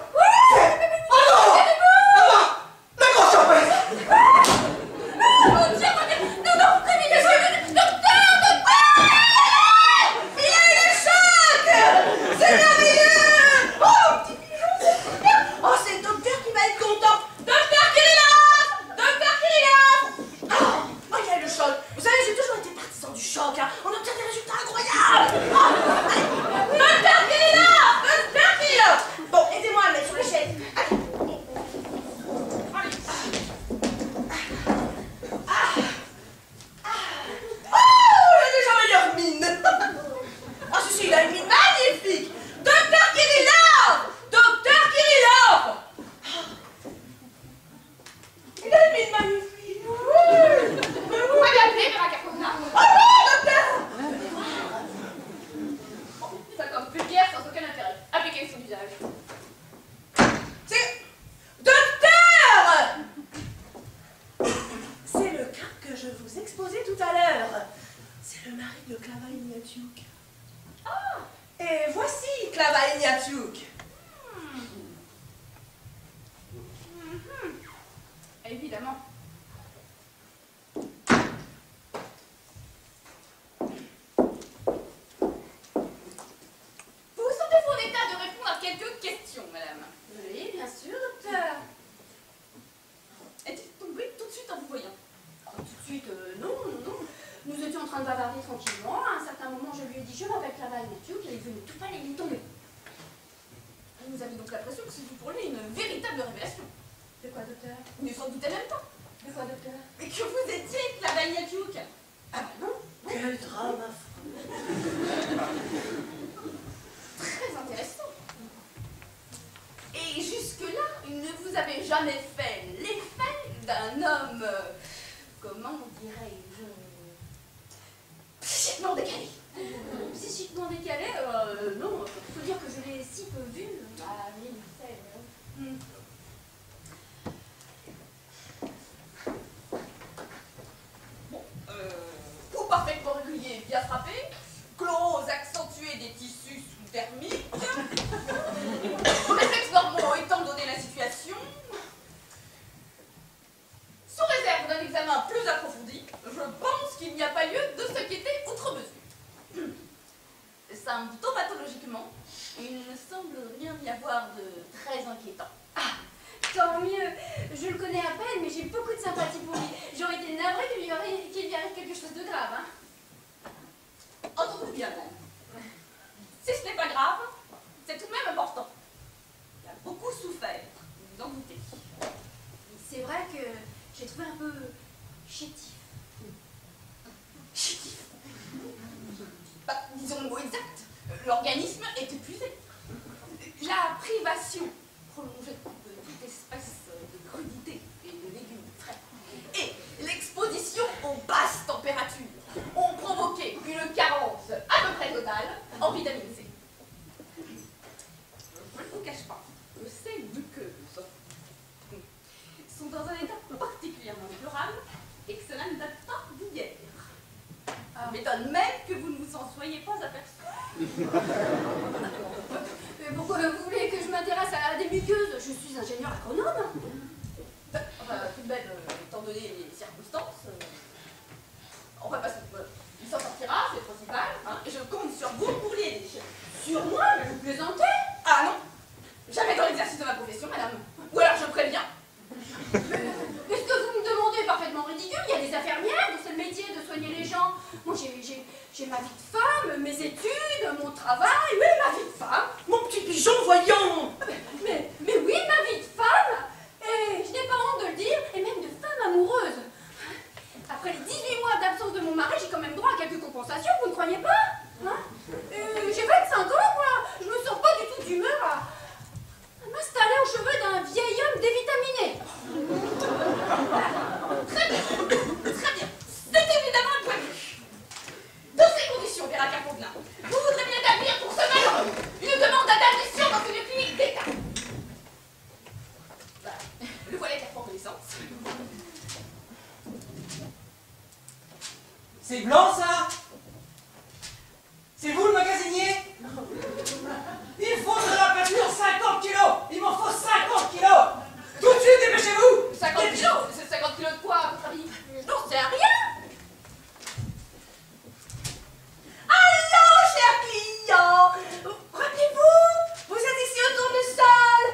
Symptomatologiquement, il ne semble rien y avoir de très inquiétant. Tant mieux. Je le connais à peine, mais j'ai beaucoup de sympathie pour lui. J'aurais été navrée qu'il lui, arrive- arrive quelque chose de grave. Hein. Bien, madame. Si ce n'est pas grave, c'est tout de même important. Il a beaucoup souffert, vous vous en doutez. C'est vrai que j'ai trouvé un peu. Chétif. Bah, disons le mot exact. L'organisme est épuisé. La privation prolongée de toute espèce de crudité et de légumes frais et l'exposition aux basses températures ont provoqué une carence à peu près en vitamine C. Je ne vous cache pas que ces muqueuses sont dans un état particulièrement déplorable et que cela ne date pas d'hier. M'étonne même que vous ne vous en soyez pas aperçu. Mais pourquoi vous voulez que je m'intéresse à des muqueuses Je suis ingénieur agronome. Enfin, tout de même, euh, étant donné les circonstances, euh, on va pas se... euh, il s'en sortira, c'est le principal, hein, et je compte sur vous pour l'aider. Sur moi Mais vous plaisantez Ah non Jamais dans l'exercice de ma profession, madame. Ou alors je préviens. Mais ce que vous me demandez est parfaitement ridicule. Il y a des infirmières, c'est le métier de soigner les gens. Moi, j'ai- j'ai ma vie de femme, mes études, mon travail, oui, ma vie de femme. Mon petit pigeon, voyons Mais, mais oui, ma vie de femme Et je n'ai pas honte de le dire, et même de femme amoureuse. Après les 18 mois d'absence de mon mari, j'ai quand même droit à quelques compensations, vous ne croyez pas hein? Euh, J'ai 25 ans, moi Je me sens pas du tout d'humeur à, m'installer au chevet d'un vieil homme dévitaminé. Très bien. Très bien. C'est évidemment un point. Dans ces conditions, Vera vous voudrez bien établir pour ce malheureux une demande d'admission dans une clinique d'État. Bah, le voilà qui reprend connaissance. C'est blanc ça? C'est vous le magasinier? Il faut de la peinture 50 kilos. Il m'en faut 50 kilos. Tout de suite, dépêchez-vous. 50 kilos? C'est 50 kilos de quoi, à votre avis J'en sais rien Allô, cher client. Rappelez-vous, vous êtes ici au tournesol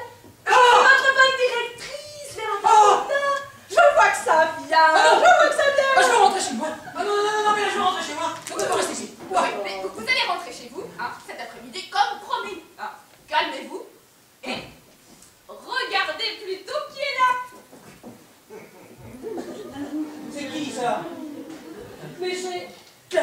Ah. Votre bonne directrice, Vera Carpenter. Je vois que ça vient. Ah. Non. Je vois que ça vient. Ah, je veux rentrer chez moi. Ah non, non, non, non, mais là, je veux rentrer chez moi. Donc, je peux rester ici. Oui, mais vous, vous allez rentrer chez vous, hein, cet après-midi, comme promis. hein. Calmez-vous et regardez plutôt qui est là. C'est qui ça? Mais Duke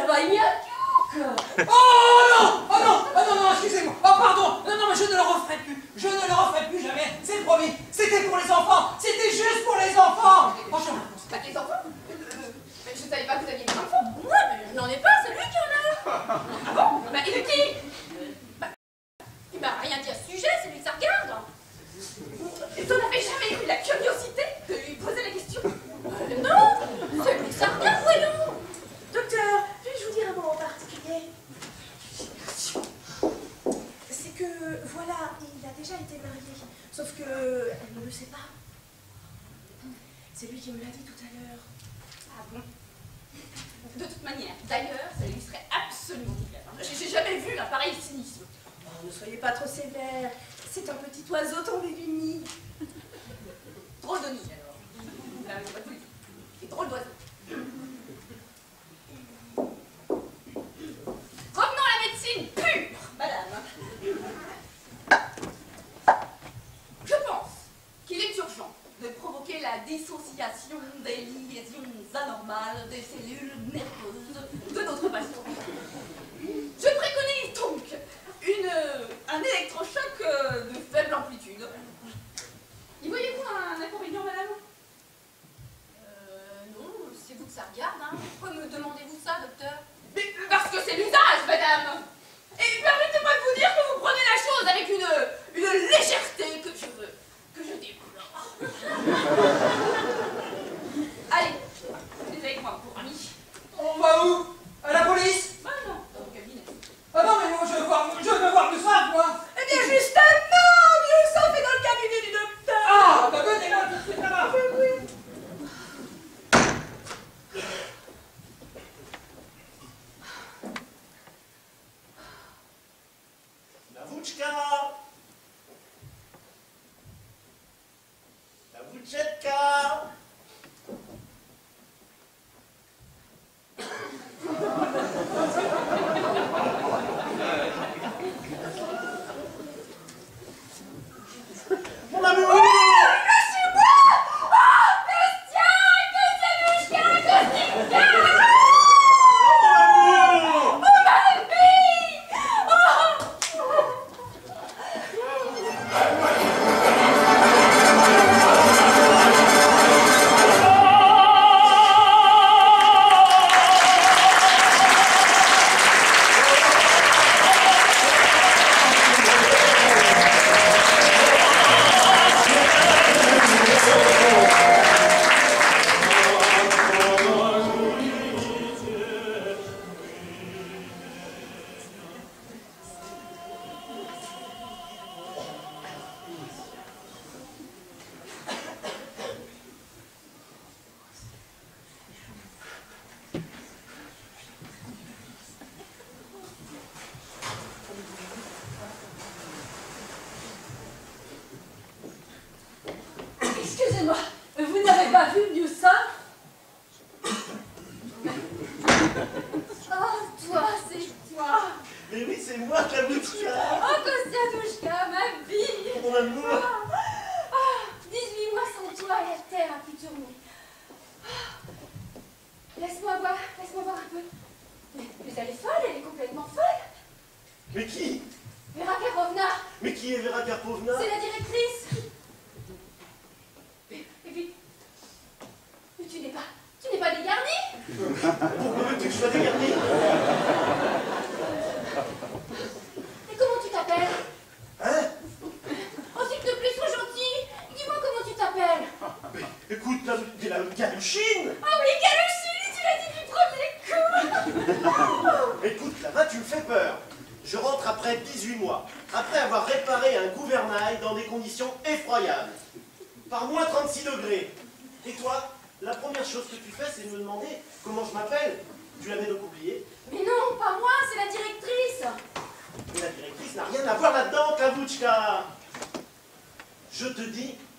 Oh non Oh non Oh non, non, excusez-moi Oh pardon Non, non, mais je ne le referai plus Je ne le referai plus jamais C'est promis C'était pour les enfants C'était juste pour les enfants Oh, je renonce. Bah, les enfants euh, mais Je ne savais pas que vous aviez des enfants. Moi, mais je n'en ai pas, c'est lui qui en a. Ah bon? Bah, il est qui? Il m'a rien dit à ce sujet, c'est lui que ça regarde. Vous n'avez jamais eu la curiosité de lui poser la question Non C'est lui que ça regarde, voyons. Docteur, puis-je vous dire un mot en particulier? C'est que, voilà, il a déjà été marié, sauf que elle ne le sait pas. C'est lui qui me l'a dit tout à l'heure. Ah bon? De toute manière, d'ailleurs, ça illustrait absolument hein. J'ai jamais vu un pareil cynisme. Oh, ne soyez pas trop sévère. C'est un petit oiseau tombé du nid. trop de nid, alors. Ah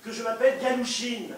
que je m'appelle Galouchine.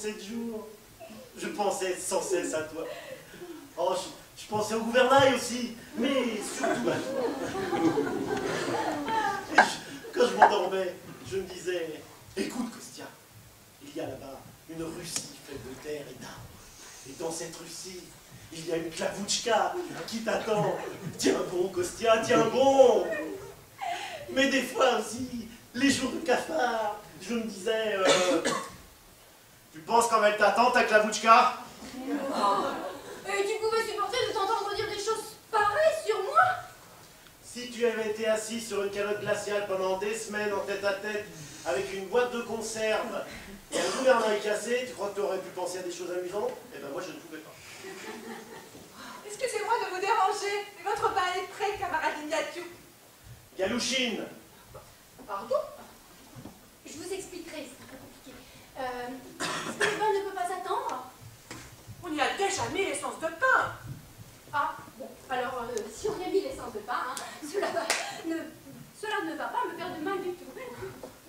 7 jours. Penser à des choses amusantes Eh ben moi je ne pouvais pas. Excusez-moi de vous déranger, mais votre bain est prêt, camarade Ignatiou. Galouchine Pardon? Je vous expliquerai, c'est un peu compliqué. Euh, Est-ce que le bain ne peut pas attendre On y a déjà mis l'essence de pain. Ah, bon, alors euh, si on y a mis l'essence de pain, hein, cela, va, ne, cela ne va pas me faire de mal du tout.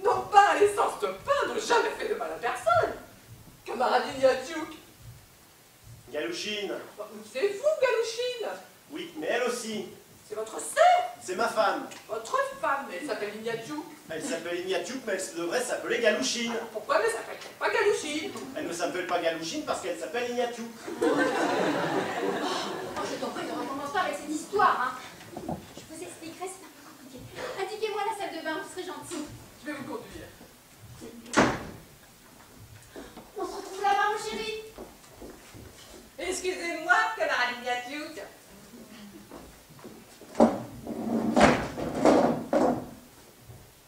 Non pas l'essence de pain ne jamais fait de mal à personne. Camarade Ignatiou. Galouchine C'est vous, Galouchine. Oui, mais elle aussi. C'est votre sœur, C'est ma femme. votre femme, mais elle s'appelle Ignatiou. Elle s'appelle Ignatiouk, mais elle devrait s'appeler Galouchine. Pourquoi ne s'appelle-t-elle pas Galouchine Elle ne s'appelle pas Galouchine parce qu'elle s'appelle Ignatiouk. Oh, je t'en prie, ne recommence pas avec cette histoire. Hein. Je vous expliquerai, c'est un peu compliqué. Indiquez-moi la salle de bain, vous serez gentil. Je vais vous conduire. On se Excusez-moi, camarade Ignatiou.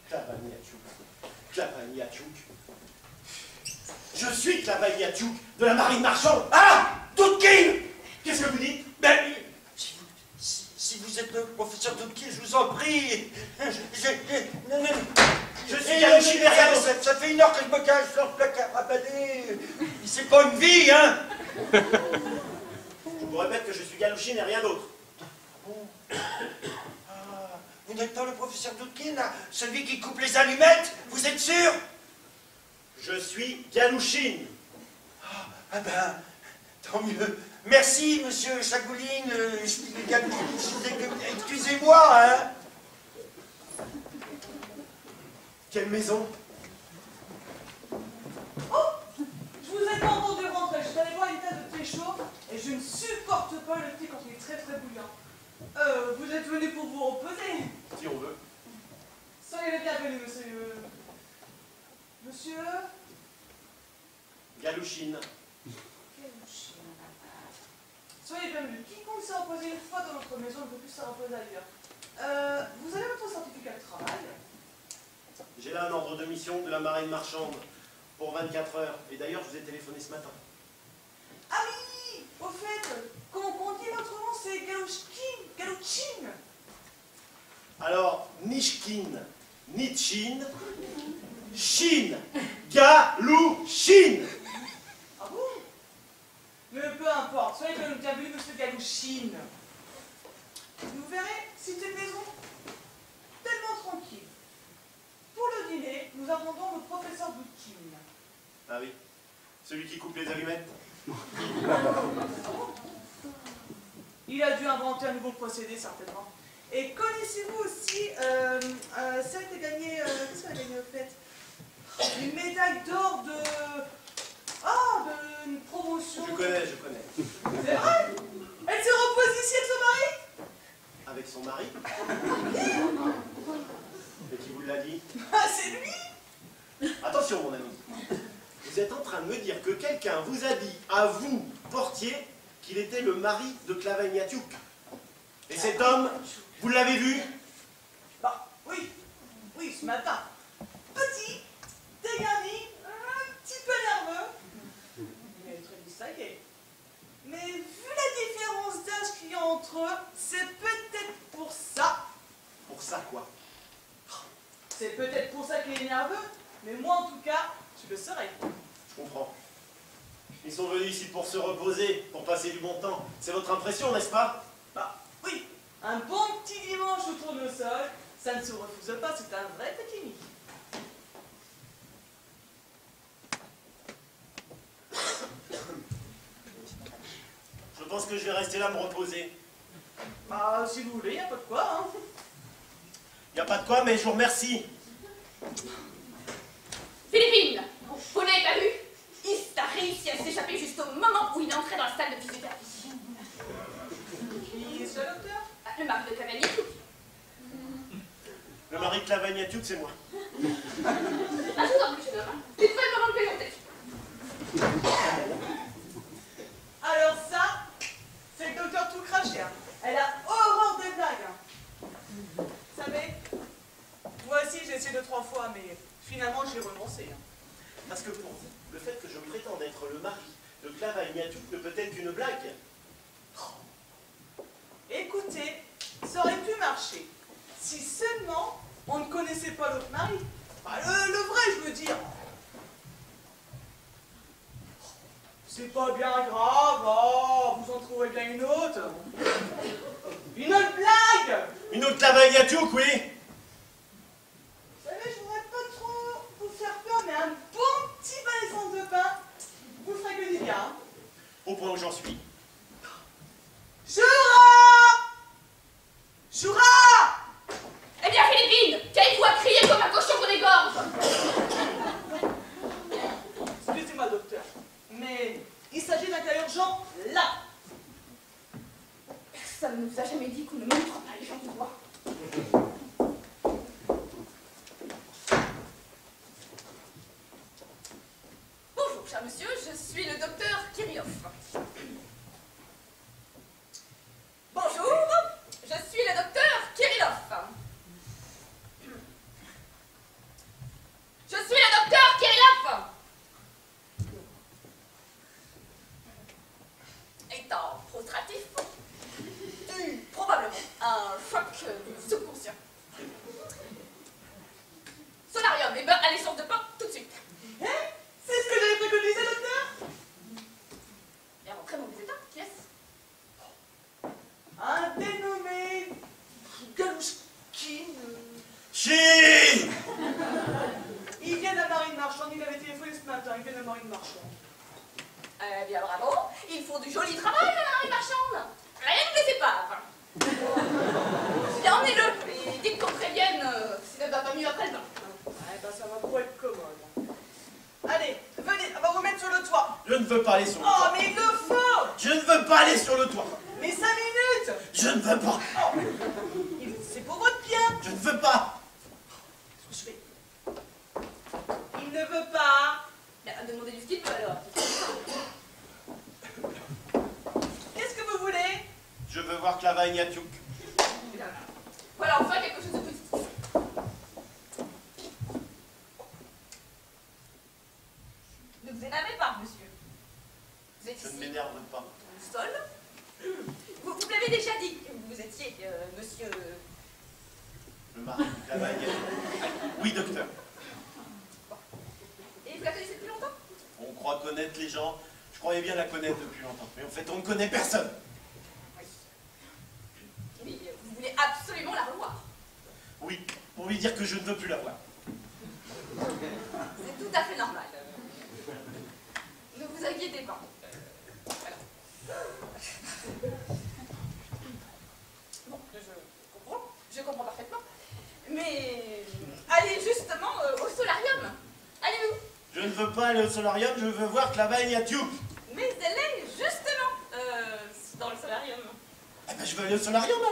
Klavaniatiouk. Klavaniatiouk. Je suis Klavaniatiouk de la marine marchande. Ah Doutkin Qu'est-ce que vous dites? Ben, si vous, si- si vous êtes le professeur Doutkin, je vous en prie. Je, je- je- non, non, Je suis Eh, Galouchine et rien ça, d'autre. ça- fait une heure que je me cache dans le placard à balai. C'est pas une vie, hein Je vous répète que je suis Galouchine et rien d'autre. Ah, Vous n'êtes pas le professeur Doutkin, là Celui qui coupe les allumettes Vous êtes sûr? Je suis Galouchine. Ah ben, tant mieux. Merci, monsieur Chagouline. euh. Excusez-moi, hein Quelle maison Je vous ai pas entendu rentrer. Je suis allée boire une tasse de thé chaud et je ne supporte pas le thé quand il est très très bouillant. Euh, vous êtes venu pour vous reposer. Si on veut. Soyez le bienvenu, monsieur. Monsieur Galouchine. Soyez le bienvenu. Quiconque s'est reposé une fois dans notre maison ne peut plus se reposer ailleurs. Euh, vous avez votre certificat de travail J'ai là un ordre de mission de la marine marchande pour 24 heures. Et d'ailleurs, je vous ai téléphoné ce matin. Ah oui Au fait, comment on dit votre nom C'est Galouchkin Galouchine Alors, Nishkin, Nitchin, Chine, Galouchine. Ah bon? Mais peu importe, soyez le bienvenu, monsieur Galouchine. Vous verrez, c'est une maison tellement tranquille. Pour le dîner, nous attendons le professeur Boutkin. Ah oui, celui qui coupe les allumettes. Il a dû inventer un nouveau procédé, certainement. Et connaissez-vous aussi euh, euh, celle qui a gagné, euh, qu'est-ce qu'elle a gagné au fait? Une médaille d'or de... Ah, d'une promotion. Je connais, je connais. C'est vrai? Elle s'est reposée ici avec son mari? Avec son mari? Qui vous l'a dit Ah, c'est lui Attention, mon ami. Vous êtes en train de me dire que quelqu'un vous a dit, à vous, portier, qu'il était le mari de Clavagnatuk. Et cet homme, vous l'avez vu Bah, oui, oui, ce matin. Petit, dégarni, un petit peu nerveux. Mais très distingué. Mais vu la différence d'âge qu'il y a entre eux, c'est peut-être pour ça. Pour ça, quoi? C'est peut-être pour ça qu'il est nerveux, mais moi en tout cas, je le serai. Je comprends. Ils sont venus ici pour se reposer, pour passer du bon temps. C'est votre impression, n'est-ce pas? Bah, oui, un bon petit dimanche au tournesol, ça ne se refuse pas, c'est un vrai petit nid. Je pense que je vais rester là me reposer. Bah, si vous voulez, y a pas de quoi, hein. Y a pas de quoi, mais je vous remercie. Philippine Vous n'avez pas vu Ist a réussi à s'échapper juste au moment où il est entré dans la salle de physiothérapie. Qui est ce docteur? Ah, Le mari de Cavani. Le mari de Clavagnatiouk, c'est moi. Ah, je vous en prie, jeune homme. me rendre plaisanter. Alors ça, c'est le docteur tout craché. hein. Elle a horreur des blagues. hein. Vous savez, moi aussi j'ai essayé deux, trois fois, mais finalement j'ai renoncé. hein. Parce que pour vous, le fait que je prétende être le mari de Clavagnatiouk ne peut être qu'une blague. Écoutez, ça aurait pu marcher si seulement on ne connaissait pas l'autre mari. Bah, le, le vrai, je veux dire. C'est pas bien grave, oh, vous en trouverez bien une autre. Une autre blague Une autre Clavagnatiouk, oui Vous savez, je voudrais pas trop vous un bon petit balaisan de pain vous ferait que du bien. hein. Au point où j'en suis. Choura Choura Eh bien, Philippine, qu'avez-vous à crier comme un cochon qu'on égorge Excusez-moi, docteur, mais il s'agit d'un cas urgent là. Personne ne vous a jamais dit qu'on ne montre pas les gens du roi. Bonjour, monsieur, je suis le docteur Kirillov. Bonjour, je suis le docteur Kirillov. Je suis le docteur Kirillov. Étant prostratif, dû probablement à un choc du subconscient. Solarium et beurre à l'essence de pain tout de suite. Hein C'est ce que j'avais préconisé, docteur Et rentrez dans mes états, qui est-ce Un dénommé Galouchkin. Chi Il vient de la marine marchande, il avait téléphoné ce matin, il vient de la marine marchande. Eh bien, bravo, ils font du joli travail, la marine marchande. Rien ne les sépare. Bien, emmenez-le, et dites qu'on prévienne euh, si ça ne va pas mieux après le bain. Ouais, ben ça va pas être commode. Allez, venez, on va vous mettre sur le toit. Je ne veux pas aller sur le Oh, toit. mais il le faut Je ne veux pas aller sur le toit. Mais cinq minutes Je ne veux pas. Oh, il- C'est pour votre bien Je ne veux pas. Qu'est-ce que je fais Il ne veut pas. Bien, demandez du style, alors. Qu'est-ce que vous voulez Je veux voir Clavagnatiouk. Bien. Voilà enfin quelque chose de positif. Ne vous énervez pas, monsieur. Vous êtes Je ne ici m'énerve pas. au sol. Vous, vous l'avez déjà dit, vous étiez euh, monsieur. Le mari de Clavagnatiouk. Oui, docteur. Et vous la connaissez depuis longtemps On croit connaître les gens. Bien la connaître depuis longtemps. Mais en fait, on ne connaît personne. Oui. Mais vous voulez absolument la revoir. Oui, pour lui dire que je ne veux plus la voir. C'est tout à fait normal. Ne vous inquiétez pas. Voilà. Bon, je comprends, je comprends parfaitement. Mais allez justement euh, au solarium. Allez-vous. Je ne veux pas aller au solarium, je veux voir Clavagnatiouk. Mais elle est justement euh, dans le solarium. Au solarium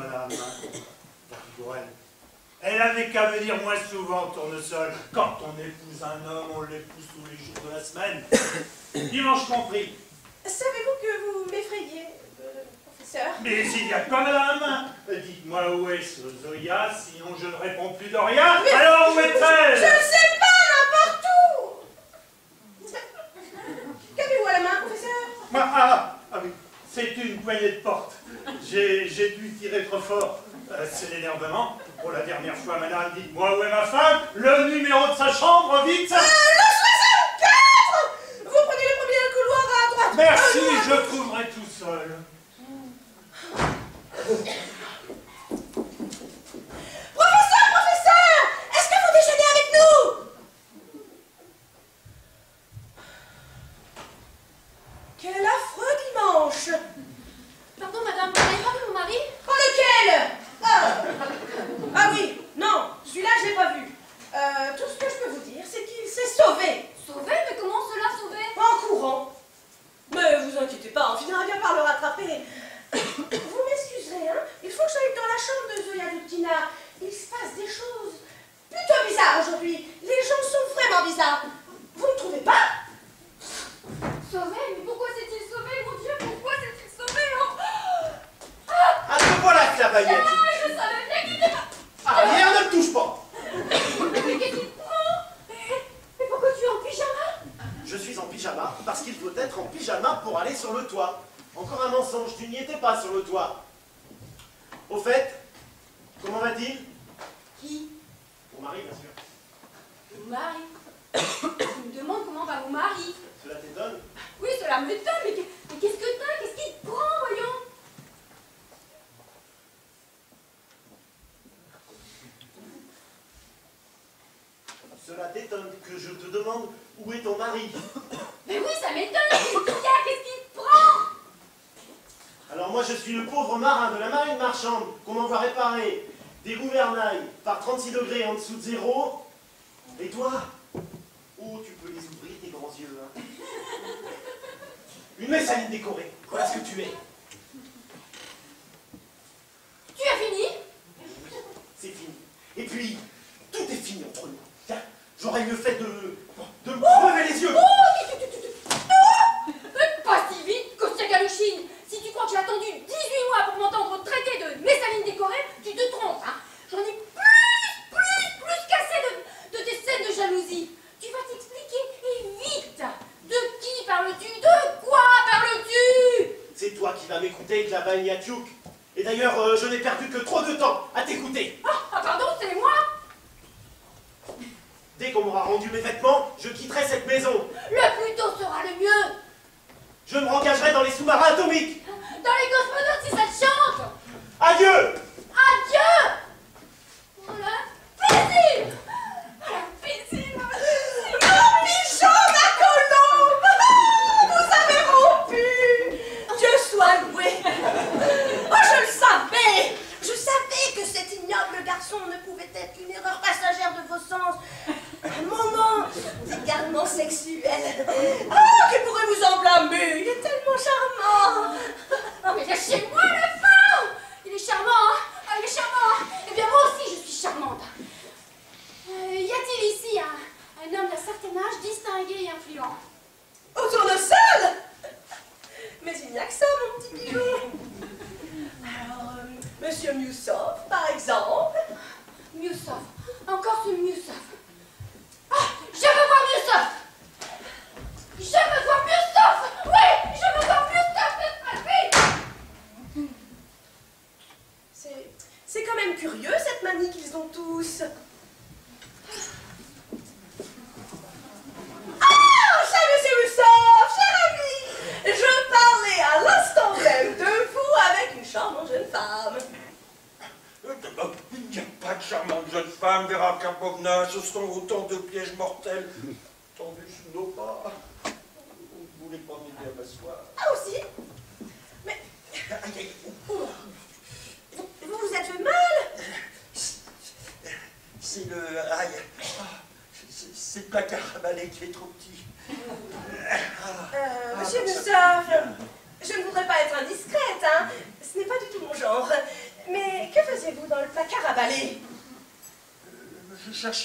madame hein, Elle n'avait qu'à venir moins souvent tournesol. Quand on épouse un homme, on l'épouse tous les jours de la semaine. Dimanche compris. Savez-vous que vous m'effrayez, euh, professeur? Mais il n'y a pas madame Dites-moi où est ce Zoya, sinon je ne réponds plus de rien. Ah, Alors où est-elle? Je ne sais pas, n'importe où Qu'avez-vous à la main, professeur ah, ah, ah oui, c'est une poignée de porte j'ai dû tirer trop fort. Euh, c'est l'énervement. Pour la dernière fois, madame dit Moi, où est ma femme Le numéro de sa chambre, vite euh, Le 64 Vous prenez le premier couloir à droite Merci, euh, je trouverai tout seul. Oh.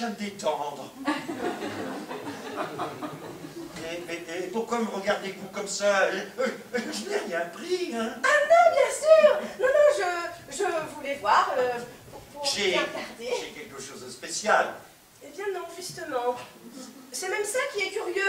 À me détendre. Et, et pourquoi me regardez-vous comme ça? Je, je- je n'ai rien pris, hein. Ah non, bien sûr Non, non, je, je voulais voir euh, pour, pour j'ai quelque chose de spécial. Eh bien non, justement. C'est même ça qui est curieux.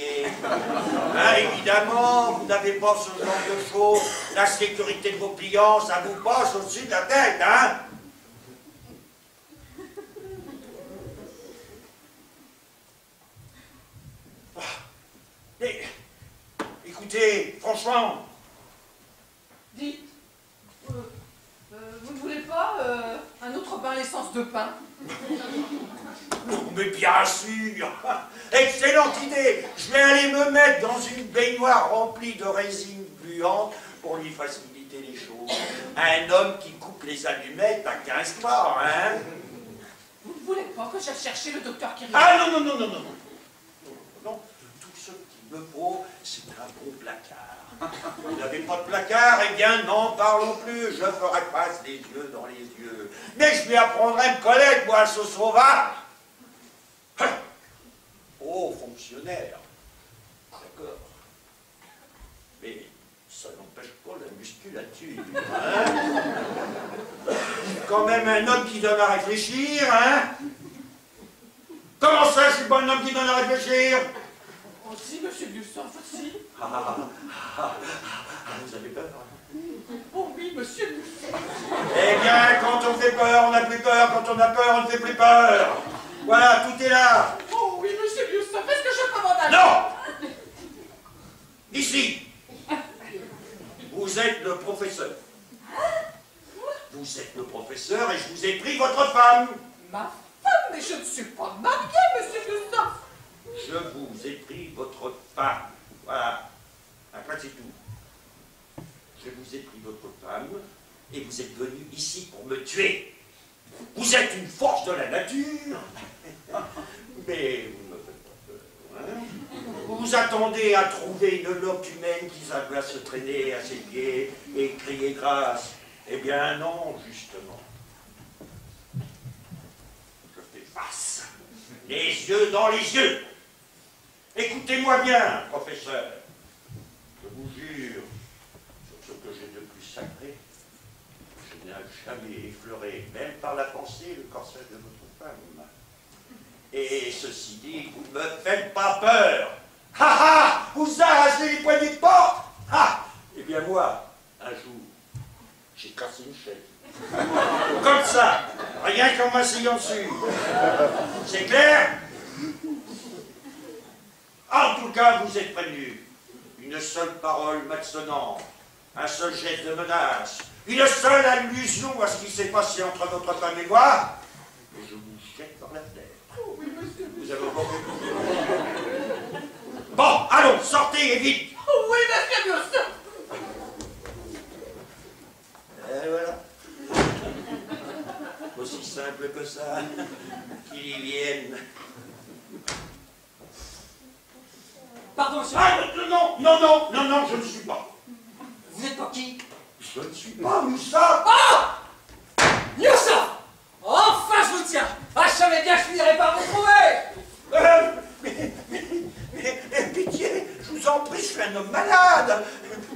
Hein, évidemment, vous n'avez pas ce genre de choses. La sécurité de vos clients, ça vous passe au-dessus de la tête, hein? Mais, écoutez, franchement, Dites, vous ne voulez pas euh, un autre pain à l'essence de pain non mais bien sûr Excellente idée Je vais aller me mettre dans une baignoire remplie de résine gluante pour lui faciliter les choses. Un homme qui coupe les allumettes à 15 pas, hein Vous ne voulez pas que j'aille chercher le docteur Kirill Ah non, non, non, non, non, non. Non, tout ce qu'il me faut, c'est un bon placard. Vous n'avez pas de placard Eh bien, n'en parlons plus. Je ferai face les yeux dans les yeux. Mais je lui apprendrai à me connaître, moi, ce sauvage. Oh, fonctionnaire. D'accord. Mais ça n'empêche pas la musculature. Hein? Quand même un homme qui donne à réfléchir, hein? Comment ça, je suis pas un homme qui donne à réfléchir? Oh si, monsieur Gustave, si. Ah, ah, ah, ah, Vous avez peur Oh oui, monsieur Gustave. Eh bien, quand on fait peur, on n'a plus peur. Quand on a peur, on ne fait plus peur. Voilà, tout est là. Oh oui, monsieur Gustave, est-ce que je peux m'en aller Non Ici Vous êtes le professeur. Vous êtes le professeur et je vous ai pris votre femme. Ma femme, mais je ne suis pas mariée, monsieur Gustave. Je vous ai pris votre femme. Voilà. Après, c'est tout. Je vous ai pris votre femme et vous êtes venu ici pour me tuer. Vous êtes une force de la nature. Mais vous ne me faites pas peur. hein. Vous attendez à trouver une loque humaine qui va se traîner à ses pieds et crier grâce. Eh bien non, justement. Je fais face. Les yeux dans les yeux. Écoutez-moi bien, professeur. Je vous jure, sur ce que j'ai de plus sacré, je n'ai jamais effleuré, même par la pensée, le corsage de votre femme. Et ceci dit, vous ne me faites pas peur. Ha ha Vous arrachez les poignées de porte Ha Eh bien moi, un jour, j'ai cassé une chaise. Comme ça, rien qu'en m'asseyant dessus. C'est clair? Cas, vous êtes prévenu. Une seule parole maçonnante, un seul geste de menace, une seule allusion à ce qui s'est passé entre votre femme et moi, et je vous jette par la fenêtre. Vous avez compris Bon, allons, sortez et vite Oui, monsieur, bien sûr. Et voilà. Aussi simple que ça, qu'il y vienne. Pardon, monsieur. Ah, non, non, non, non, non, je ne suis pas. Vous n'êtes pas qui? Je ne suis pas Moussa. Ah Youssef Enfin, je vous tiens Ah, je savais bien que je finirais par vous trouver Euh, mais, mais, mais, mais, pitié, je vous en prie, je suis un homme malade.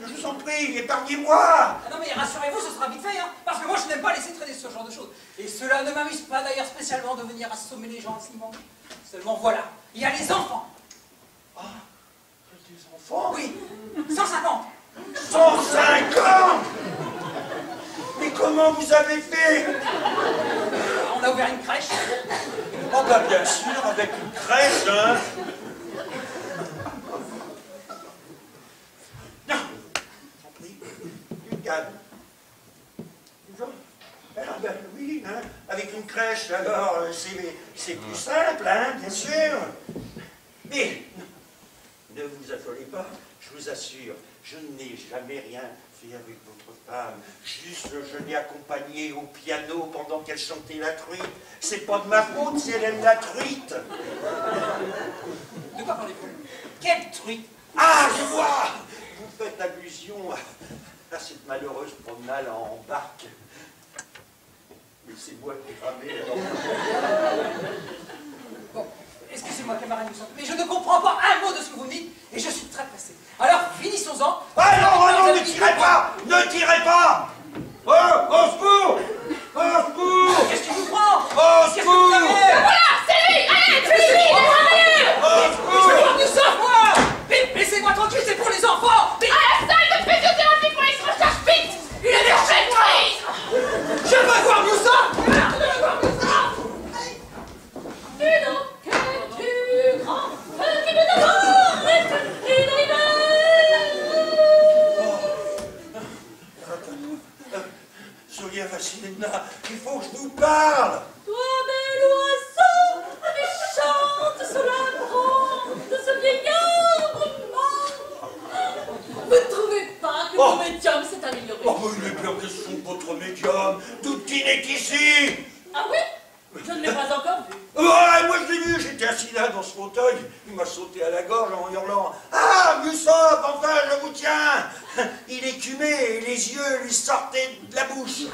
Je vous en prie, épargnez-moi. Ah non mais rassurez-vous, ce sera vite fait, hein, parce que moi je n'aime pas laisser traîner ce genre de choses. Et cela ne m'amuse pas d'ailleurs spécialement de venir assommer les gens manquent. Seulement voilà, il y a les enfants. Ah, enfants Oui, 150. 150 Mais comment vous avez fait? On a ouvert une crèche. Oh bah bien sûr, avec une crèche, hein Non. Ah ben oui, hein, avec une crèche, alors euh, c'est c'est plus simple, hein, bien sûr. Mais ne vous affolez pas, je vous assure, je n'ai jamais rien fait avec votre femme. Juste, je l'ai accompagnée au piano pendant qu'elle chantait la truite. C'est pas de ma faute si elle aime la truite. De quoi parlez-vous? Quelle truite? Ah, je vois Vous faites allusion à, à cette malheureuse promenade en barque. Mais c'est moi qui ai ramé. alors. Bon, excusez-moi camarade mais je ne comprends pas un mot de ce que vous dites, et je suis très pressé. Alors, finissons-en. Ah non, ah non, ne tirez pas Ne tirez pas. Oh, au secours Au secours. Qu'est-ce qui vous prend Au Qu'est-ce que vous secours. Voilà, c'est lui Allez, tuez-lui, défendez-le Au Je secours. veux Youssef, moi Mais laissez-moi tranquille, c'est pour les enfants Mais À la salle de physiothérapie pour les recherches vite. Il est Urgent crise Je veux voir Youssef Il faut que je vous parle Toi, bel oiseau, qui chante sous la branche de ce vieil arbre mort. Vous ne trouvez pas que Oh. mon médium s'est amélioré Oh, mais il est bien question de votre médium Doutine est ici Ah oui? Je ne l'ai pas encore vu. Ouais, moi je l'ai vu, j'étais assis là dans ce fauteuil, il m'a sauté à la gorge en hurlant Ah, Mussop, enfin je vous tiens Il écumait et les yeux lui sortaient de la bouche.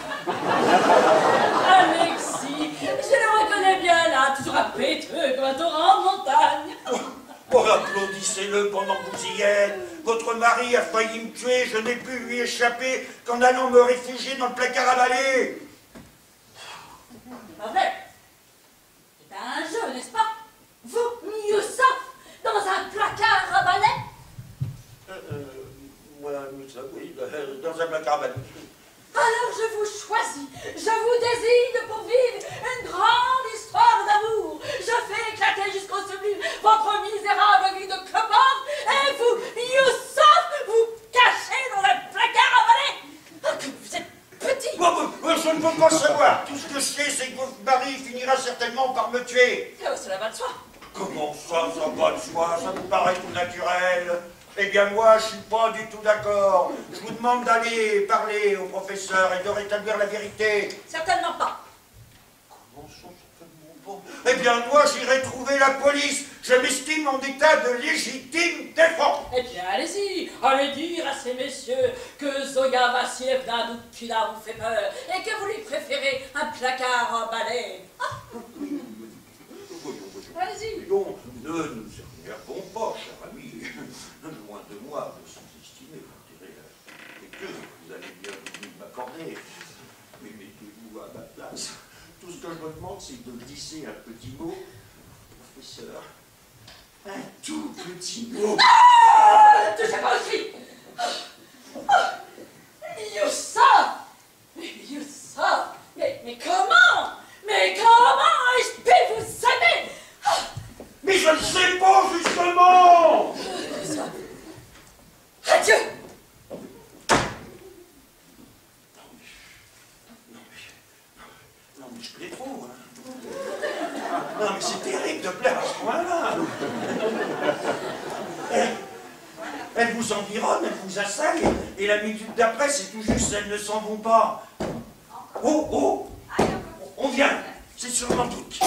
Alexis, je le reconnais bien là, toujours un péteux comme un torrent de montagne. Oh, applaudissez-le pendant que vous y êtes. Votre mari a failli me tuer, je n'ai pu lui échapper qu'en allant me réfugier dans le placard à balai. Pas vrai C'est un jeu, n'est-ce pas? Vous, Youssef, dans un placard à balai? Euh, euh, moi, Mussop, oui, euh, dans un placard à balai. Alors je vous choisis, je vous désigne pour vivre une grande histoire d'amour. Je fais éclater jusqu'au sublime votre misérable vie de clopard et vous, Youssef, vous cachez dans le placard à balai. Ah, que vous êtes petit. Bon, bon, bon, je ne peux pas savoir. Tout ce que je sais, c'est que votre mari finira certainement par me tuer. Oh, cela va de soi. Comment ça, ça va de soi? Ça vous paraît tout naturel Eh bien moi, je suis pas du tout d'accord. Je vous demande d'aller parler au professeur et de rétablir la vérité. Certainement pas. Comment ça, certainement pas Eh bien moi, j'irai trouver la police. Je m'estime en état de légitime défense. Eh bien, allez-y, allez dire à ces messieurs que Zoya Vassievna Doukina vous fait peur et que vous lui préférez un placard à balai. Voyons, voyons. Allez-y. Voyons, ne nous énervons pas, cher ami. Loin de moi de sous-estimer l'intérêt et que vous allez bien voulu m'accorder que je me demande, c'est de glisser un petit mot, professeur, un tout petit mot. Ah Touchez pas aussi. Ah, mais mais, mais comment? Mais comment Je pu vous aimer ah. Mais je ne sais pas, justement. Adieu. je les trouve. Hein. Non, mais c'est terrible de plaire à ce point-là. Elle, vous environne, elle vous assaille, et la minute d'après, c'est tout juste, elles ne s'en vont pas. Oh, oh On vient C'est sur l'antique.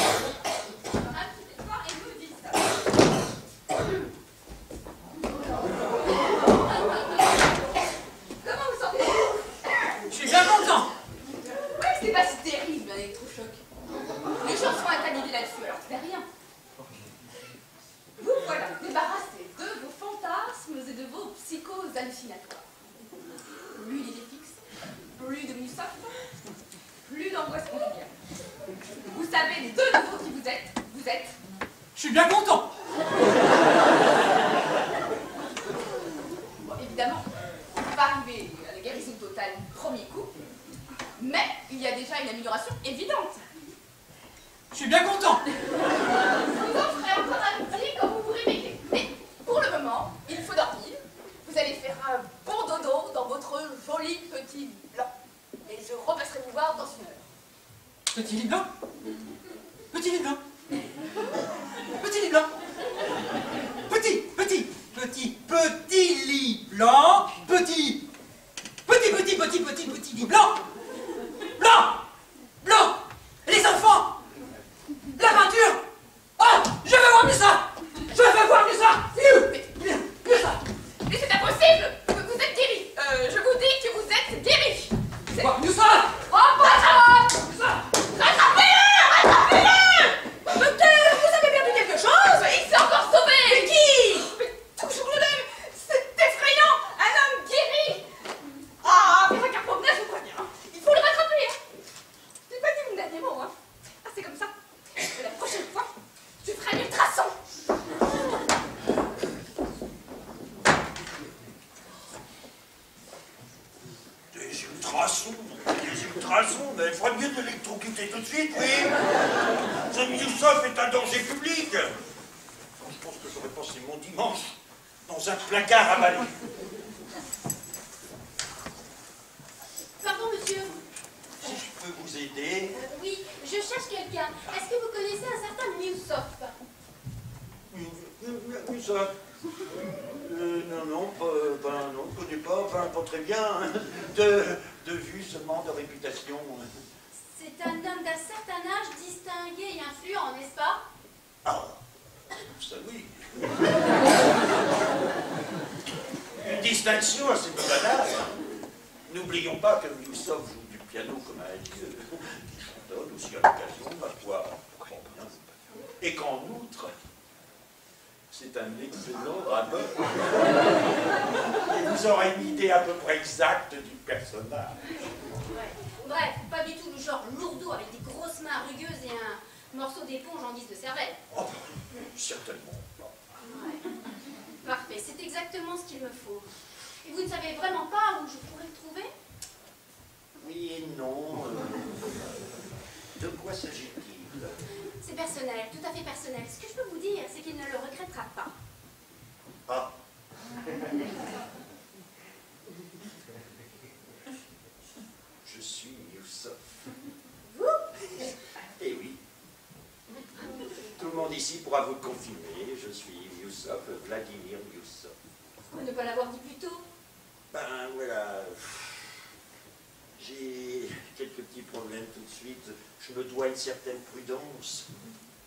petit problème tout de suite. Je me dois une certaine prudence.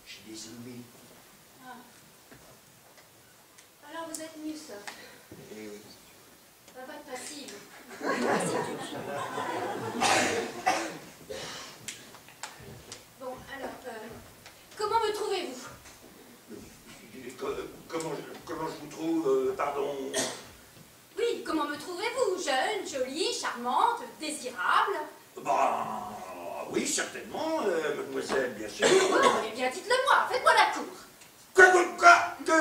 J'ai des ennemis. Ah. Alors vous êtes Newsom. Eh oui. Pas de passive. bon, alors, euh, comment me trouvez-vous? Comment je, comment je vous trouve euh, Pardon? Oui, comment me trouvez-vous? Jeune, jolie, charmante, désirable? Bah, oui, certainement, euh, mademoiselle, bien sûr. eh bien, dites-le moi, faites-moi la cour. Quoi, quoi, quoi que...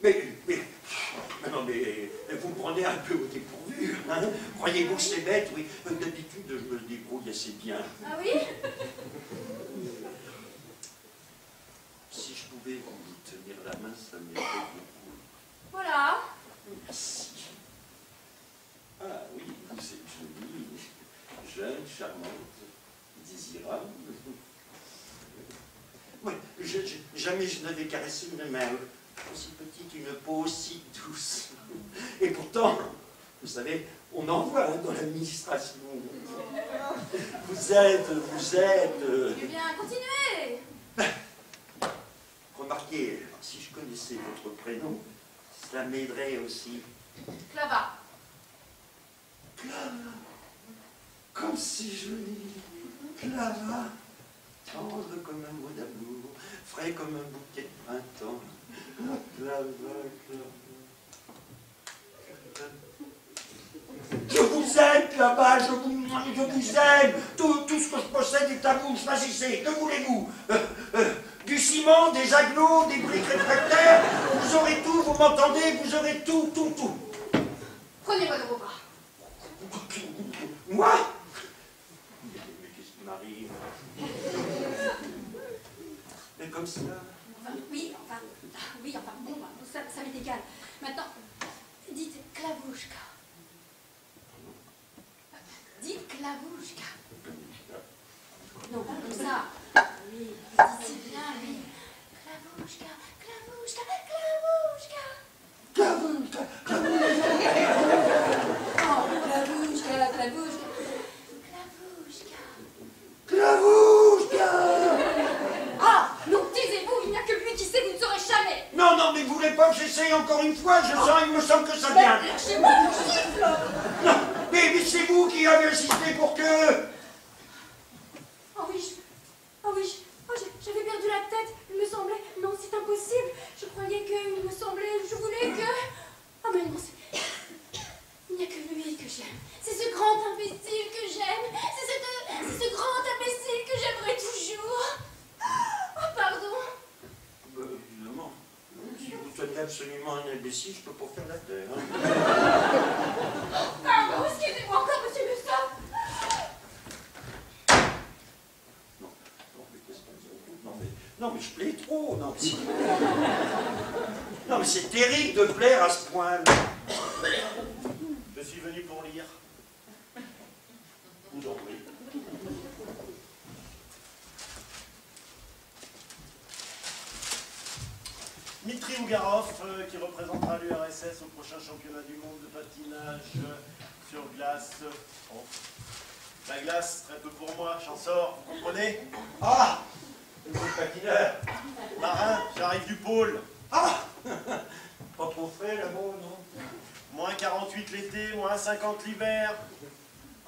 Mais, mais, non, mais euh, vous me prenez un peu au dépourvu, hein. Croyez-vous que c'est bête, oui D'habitude, je me débrouille assez bien. Ah oui? Si je pouvais vous tenir la main, ça m'aiderait beaucoup. Voilà. Merci. Ah oui, c'est joli jeune, charmante, désirable. Oui, je- je- jamais je n'avais caressé une main aussi petite, une peau aussi douce. Et pourtant, vous savez, on en voit dans l'administration. Vous êtes, vous êtes... Eh bien, continuez. Remarquez, si je connaissais votre prénom, cela m'aiderait aussi. Clava. Clava, comme c'est joli. Clava, tendre comme un mot d'amour, frais comme un bouquet de printemps. Clava, Clava. Je vous aime, Clava, je vous, je vous aime. Tout, tout ce que je possède est à vous. Choisissez, que voulez-vous? Euh, euh, Du ciment, des agneaux, des briques réfractaires? Vous aurez tout, vous m'entendez Vous aurez tout, tout, tout. Prenez-moi dans vos bras. Moi Mais, mais qu'est-ce qui m'arrive Mais comme ça Enfin, oui, enfin, oui, enfin, bon, bah, ça, ça m'est égal. Maintenant, dites Klavouchka. Dites Klavouchka. Non, pas comme ça. Oui, dites bien, oui. Klavouchka, Klavouchka, Klavouchka. Oh, Klavouchka, Klavouchka. Klavouchka. Klavouchka Ah, non, taisez-vous, il n'y a que lui qui sait, vous ne saurez jamais. Non, non, mais vous voulez pas que j'essaye encore une fois Je sens, il me semble que ça vient. Lâchez-moi gifle Non, mais, mais c'est vous qui avez insisté pour que... Oh oui, je... oh oui, je- oh, j'avais perdu la tête. Il me semblait, non, c'est impossible. Je croyais que, il me semblait, je voulais que. Oh mais non, c'est... il n'y a que lui que j'aime. C'est ce grand imbécile que j'aime. C'est c'est ce grand imbécile que j'aimerais toujours. Oh pardon. Euh, évidemment. Si vous tenez absolument un imbécile, je peux pas faire la terre. hein. Pardon, excusez-moi encore, Monsieur Musso. Non, non, mais qu'est-ce qu'on dit Non, mais, non, mais je plais trop. Non, mais, non, mais c'est terrible de plaire à ce point. Je suis venu pour lire. Vous en prie. Mitri Ougarov, euh, qui représentera l'URSS au prochain championnat du monde de patinage euh, sur glace. Bon. La glace, très peu pour moi, j'en sors, vous comprenez Ah patineur. Marin, j'arrive du pôle. Ah Pas trop frais là-bas, non Moins 48 l'été, moins 50 l'hiver.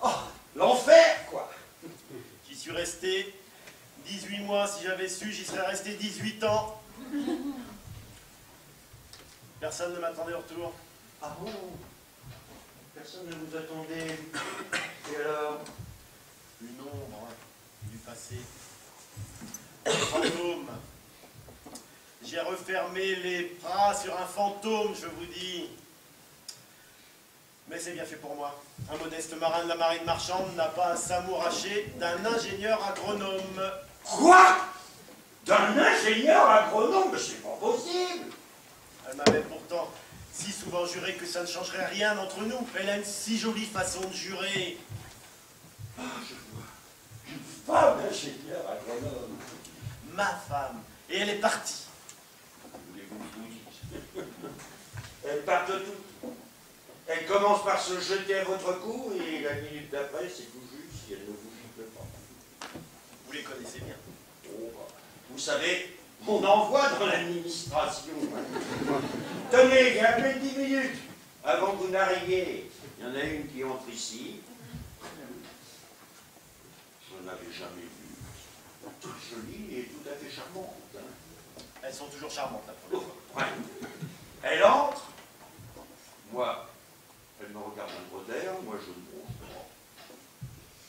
Oh L'enfer, quoi J'y suis resté 18 mois. Si j'avais su, j'y serais resté 18 ans. Personne ne m'attendait au retour. Ah bon? Personne ne vous attendait. Et alors? Une ombre du passé. Un fantôme. J'ai refermé les bras sur un fantôme, je vous dis. Mais c'est bien fait pour moi. Un modeste marin de la marine marchande n'a pas à s'amouracher d'un ingénieur agronome. Quoi? D'un ingénieur agronome? Mais c'est pas possible Elle m'avait pourtant si souvent juré que ça ne changerait rien entre nous. Elle a une si jolie façon de jurer. Ah, je vois. Une femme ingénieur agronome. Ma femme. Et elle est partie. Voulez-vous que je vous dise? Elles partent toutes. Elles commencent par se jeter à votre cou et la minute d'après, c'est tout juste si elles ne vous giflent pas. Vous les connaissez bien. Oh, bah, Vous savez, on envoie dans l'administration. Tenez, il y a à peine 10 minutes avant que vous n'arriviez. Il y en a une qui entre ici. Je n'avais jamais vu. Toute jolie et tout à fait charmante. hein. Elles sont toujours charmantes, la première fois. Ouais. Elle entre. Moi, elle me regarde un gros d'air, moi je me bronche pas.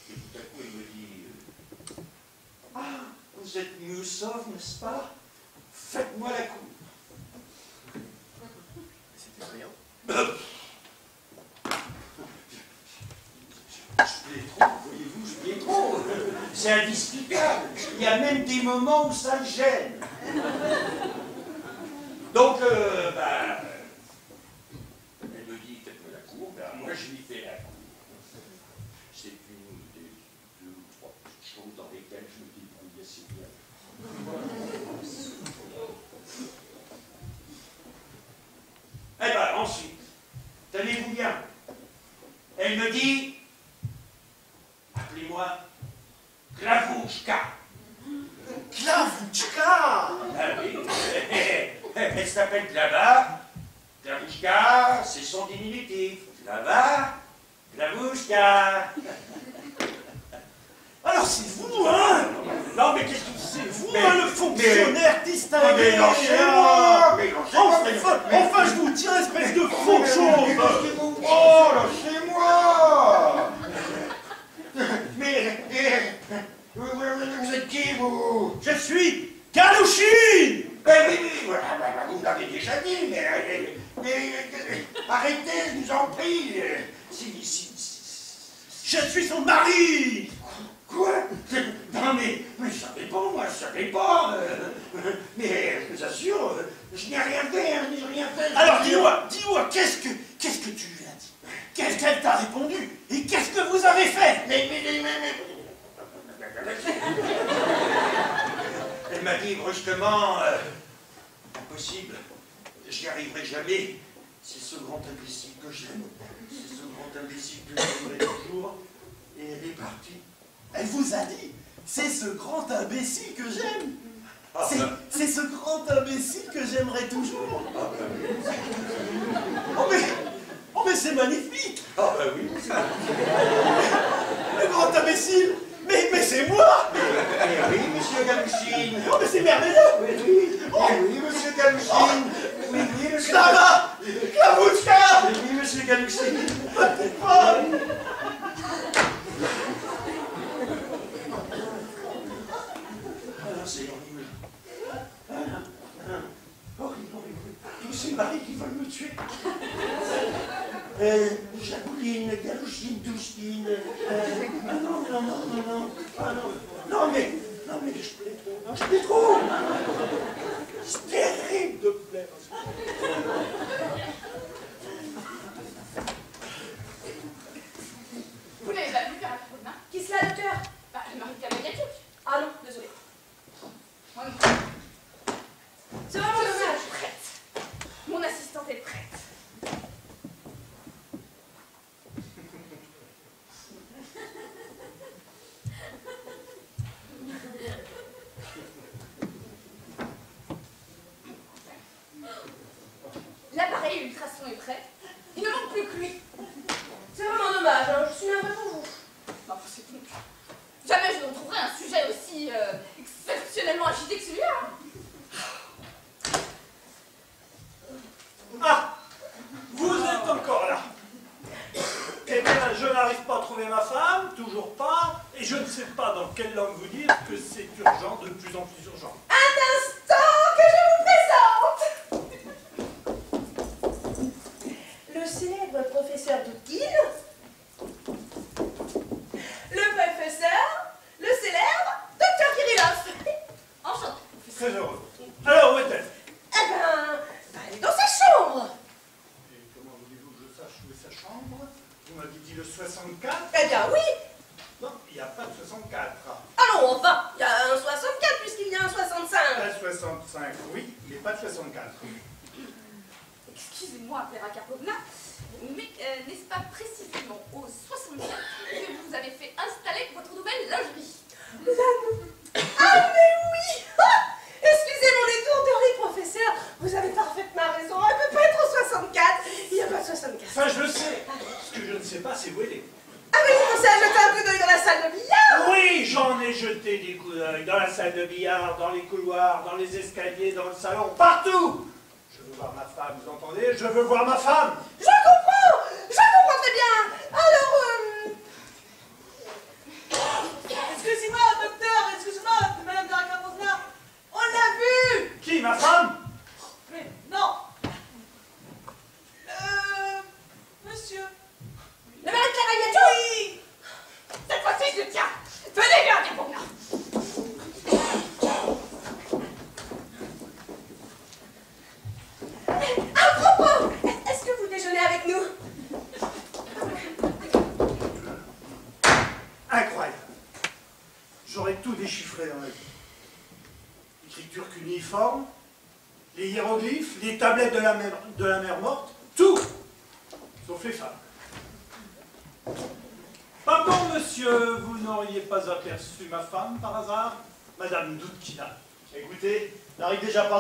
Et tout à coup, elle me dit euh, Ah, vous êtes Moussov, n'est-ce pas? Faites-moi la cour. Mais c'était rien. Je plais trop, voyez-vous, je plais trop. C'est indiscutable. Il y a même des moments où ça me gêne. Donc, euh, bah, elle me dit faites-moi la cour, ben, moi je lui fais la cour. C'est une des deux ou trois choses dans lesquelles je me débrouille assez bien. Eh ben, ensuite, tenez-vous bien, elle me dit, appelez-moi Klavouchka. Klavouchka Ah oui, elle s'appelle Klava. Klavouchka, c'est son diminutif. Klava, Klavouchka. Alors c'est vous, hein? Non, mais qu'est-ce que C'est vous, Mais- hein, le fonctionnaire mais- distingué mais lâchez-moi Mais lâchez-moi Enfin, mais- enfin, je vous tiens, espèce de faux Mais chose. lâchez-moi Oh, lâchez-moi! Mais... mais- Vous, êtes qui, vous? Je suis Galouchine Ben oui, oui, voilà, ben, ben, vous l'avez déjà dit, mais, arrêtez, je vous en prie. Si, si, si- Je suis son mari quoi? Non mais, mais ça dépend, moi, ça dépend. euh, mais je vous assure, je n'ai rien fait, hein, je n'ai rien fait. Alors dis-moi, dis-moi, qu'est-ce que, qu'est-ce que tu lui as dit? Qu'est-ce qu'elle t'a répondu? Et qu'est-ce que vous avez fait? Mais, mais, mais, mais, mais- Elle m'a dit brusquement, euh, impossible, j'y arriverai jamais. C'est ce grand imbécile que j'aime. C'est ce grand imbécile que j'aimerai toujours. Et elle est partie. Elle vous a dit C'est ce grand imbécile que j'aime Ah, C'est- bah, C'est ce grand imbécile que j'aimerais toujours ah, oui. Oh mais, oh mais c'est magnifique Ah bah oui. Le grand imbécile Mais, mais c'est moi Eh oui, monsieur Galouchine. Oh mais c'est merveilleux Oui, oui. Eh oui, monsieur Galouchine. Oui, oui, monsieur Slava Klavouchka Oui, oui, monsieur Galouchine. Ah, c'est horrible. Ah, ah, horrible, horrible. Tous ces maris qui veulent me tuer. Euh, Jacouline, Galouchine, Douchine. Non, non, non, non, non. Non, non, mais, non, mais je plais trop. Je plais trop. C'est terrible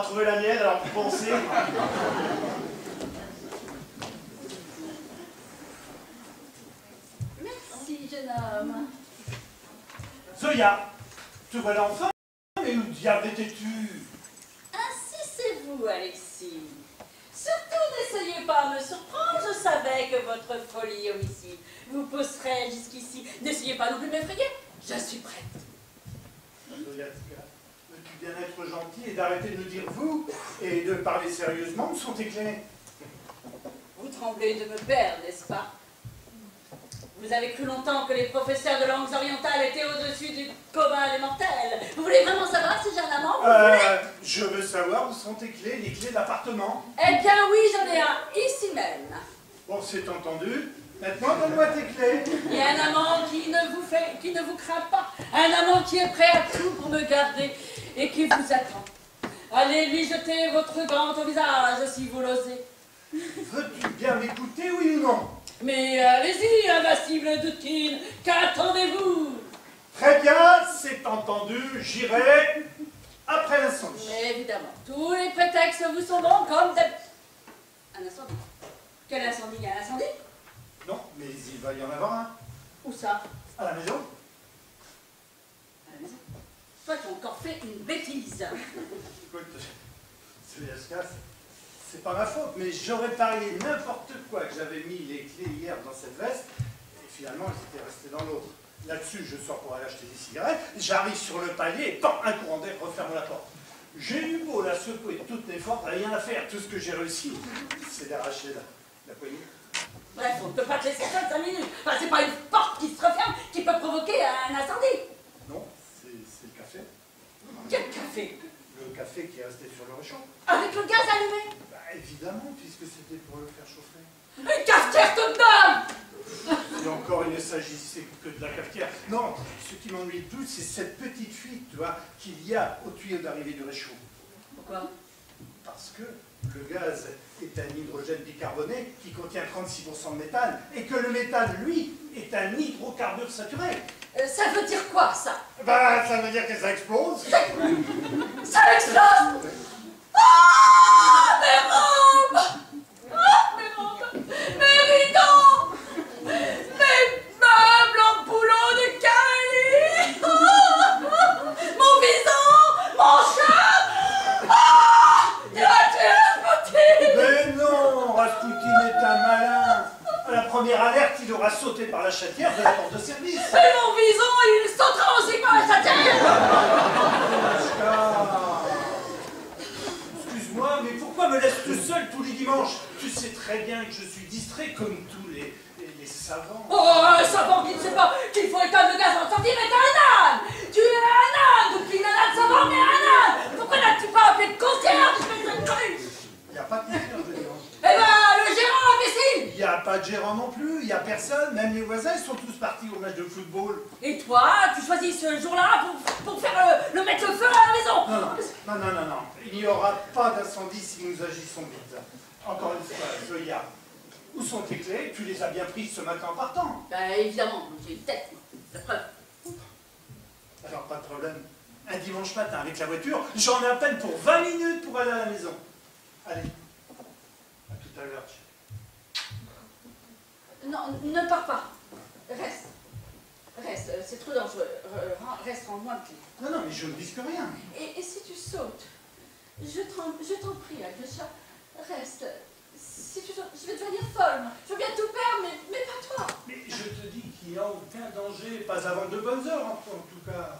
trouver la mienne, alors vous pensez Merci, jeune homme. Zoya, te voilà enfin Mais où diable étais-tu? Ainsi c'est vous, Alexis. Surtout n'essayez pas de me surprendre, je savais que votre folie homicide vous pousserait jusqu'ici. N'essayez pas non plus de m'effrayer, je suis prête. Zoya, veux-tu bien être gentil et d'arrêter de nous dire vous et de parler sérieusement Où sont tes clés Vous tremblez de me perdre, n'est-ce pas? Vous avez cru longtemps que les professeurs de langues orientales étaient au-dessus du commun des mortels. Vous voulez vraiment savoir si j'ai un amant Euh, je veux savoir où sont tes clés, les clés d'appartement. Eh bien oui, j'en ai un, ici même. Bon, c'est entendu. Maintenant, donne-moi tes clés. Il y a un amant qui ne vous fait, qui ne vous craint pas. Un amant qui est prêt à tout pour me garder et qui vous attend. Allez lui jeter votre gant au visage si vous l'osez. Veux-tu bien m'écouter, oui ou non? Mais allez-y, invincible Doutine, qu'attendez-vous? Très bien, c'est entendu. J'irai après l'incendie. Évidemment, tous les prétextes vous sont bons comme d'hab- Un incendie Quel incendie? Il y a un incendie? Non, mais il va y en avoir un. Où ça? À la maison. Toi, tu as encore fait une bêtise. Écoute, c'est pas ma faute, mais j'aurais parié n'importe quoi que j'avais mis les clés hier dans cette veste, et finalement elles étaient restées dans l'autre. Là-dessus, je sors pour aller acheter des cigarettes, j'arrive sur le palier, et pan, un courant d'air referme la porte. J'ai eu beau la secouer de toutes mes forces, rien à faire. Tout ce que j'ai réussi, c'est d'arracher la, la poignée. Bref, on ne peut pas te laisser seul 5 minutes. Enfin, c'est pas une porte qui se referme qui peut provoquer un incendie. Non, c'est c'est le café. Quel café Le café qui est resté sur le réchaud. Avec le gaz allumé Bah, évidemment, puisque c'était pour le faire chauffer. Une cafetière toute neuve Et encore, il ne s'agissait que de la cafetière. Non, ce qui m'ennuie le plus, c'est cette petite fuite, tu vois, qu'il y a au tuyau d'arrivée du réchaud. Pourquoi Parce que le gaz est un hydrogène bicarboné qui contient 36% de méthane, et que le méthane, lui, est un hydrocarbure saturé. Euh, Ça veut dire quoi, ça? Bah, ça veut dire que ça explose. Ça explose! Ah Mes robes! Ah Mes robes! Mes rideaux! Mes meubles en boulot de Cali! Mon bison Mon chat première alerte, il aura sauté par la chatière de la porte de service. Et mon bison, il sautera aussi par la chatière Ah. Excuse-moi, mais pourquoi me laisses-tu seul tous les dimanches? Tu sais très bien que je suis distrait comme tous les, les, les savants. Oh, un savant qui ne sait pas qu'il faut éteindre le gaz incendie, mais t'es un âne Tu es un âne Donc il est un savant, mais un âne Pourquoi n'as-tu pas appelé de concierge, espèce de truc Il n'y a pas de concierge. Eh ben, le gérant, imbécile Il n'y a pas de gérant non plus, il n'y a personne, même les voisins, ils sont tous partis au match de football. Et toi, tu choisis ce jour-là pour, pour faire le, le mettre le feu à la maison Non, non, non, non, non. Il n'y aura pas d'incendie si nous agissons vite. Encore une fois, Zoya, où sont tes clés? Tu les as bien prises ce matin en partant. Ben, évidemment, j'ai une tête, la preuve. Alors, pas de problème. Un dimanche matin avec la voiture, j'en ai à peine pour 20 minutes pour aller à la maison. Allez, à tout à l'heure. Non, ne pars pas. Reste. Reste, euh, c'est trop dangereux. Re- Reste en moins de clés. Non, non, mais je ne risque rien. Et, et si tu sautes Je t'en je t'en prie, Agnesha, reste. Si tu je vais devenir folle. Je veux bien tout perdre, mais, mais pas toi. Mais je te dis qu'il n'y a aucun danger, pas avant de bonnes heures en, tout cas.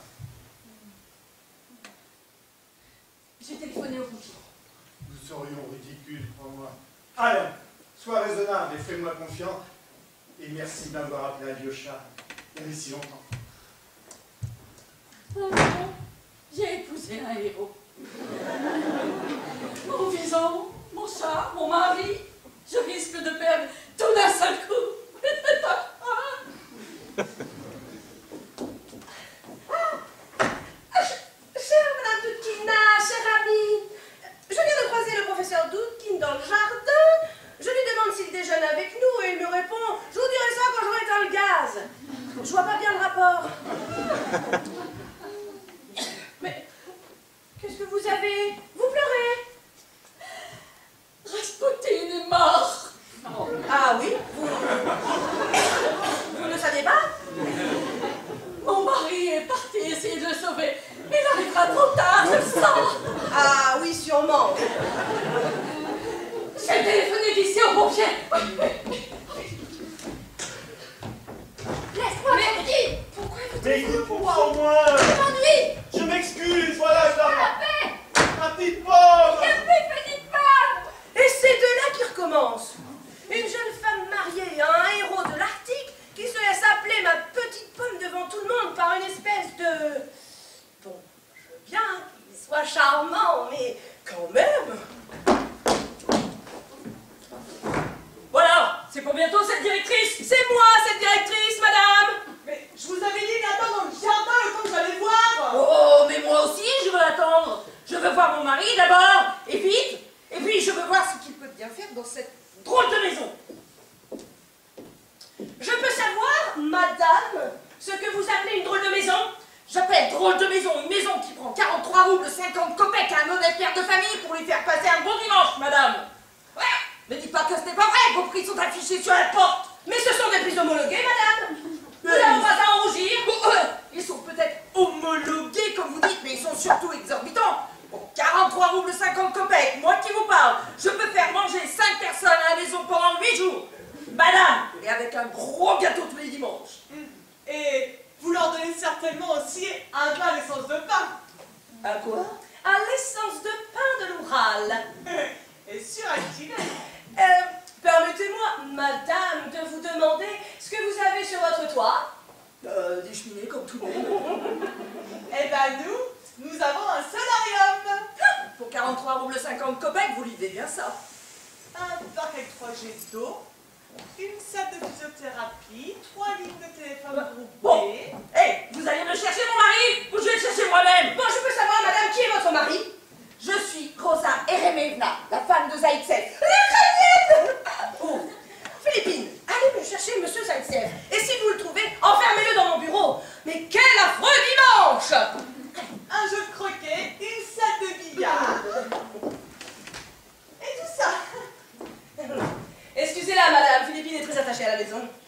J'ai téléphoné au pompier. Nous serions ridicules, crois-moi. Allez, sois raisonnable et fais-moi confiance. Et merci de m'avoir appelé Alyosha. Il y avait si longtemps. Oh j'ai épousé un héros. Mon vison, mon chat, mon mari, je risque de perdre tout d'un seul coup. Ah, je viens de croiser le professeur Doudkin dans le jardin. Je lui demande s'il déjeune avec Je vois pas bien le rapport. Mais qu'est-ce que vous avez? Écoute-moi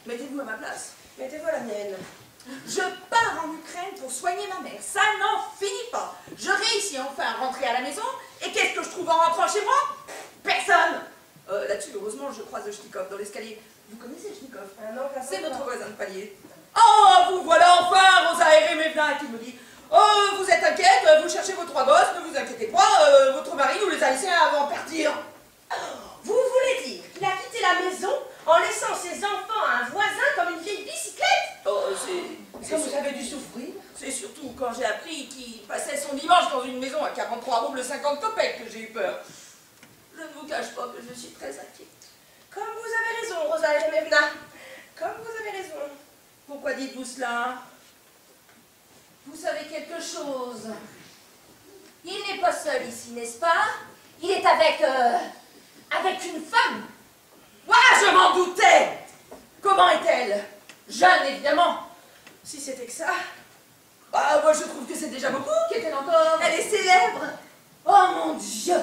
Mettez-vous à ma place. Mettez-vous à la mienne. Je pars en Ukraine pour soigner ma mère. Ça n'en finit pas. Je réussis enfin à rentrer à la maison. Et qu'est-ce que je trouve en rentrant chez moi? Personne. Euh, Là-dessus, heureusement, je croise Schnikov dans l'escalier. Vous connaissez Schnikov Ah non, C'est notre voisin de palier. Oh, vous voilà enfin, Rosa Eremevna, qui me dit Oh, vous êtes inquiète, vous cherchez vos trois gosses, ne vous inquiétez pas, euh, votre mari nous les a laissés avant de partir. Vous voulez dire qu'il a quitté la maison en laissant ses enfants à un voisin comme une vieille bicyclette Oh, c'est. Ça, vous avez dû souffrir. C'est surtout quand j'ai appris qu'il passait son dimanche dans une maison à 43 roubles 50 copecs que j'ai eu peur. Je ne vous cache pas que je suis très inquiète. Comme vous avez raison, Rosa Eremevna. Comme vous avez raison. Pourquoi dites-vous cela? Vous savez quelque chose? Il n'est pas seul ici, n'est-ce pas? Il est avec... euh, avec une femme Ah, je m'en doutais Comment est-elle? Jeune, évidemment. Si c'était que ça. Ah, moi je trouve que c'est déjà beaucoup. Qu'est-elle encore Elle est célèbre. Oh mon Dieu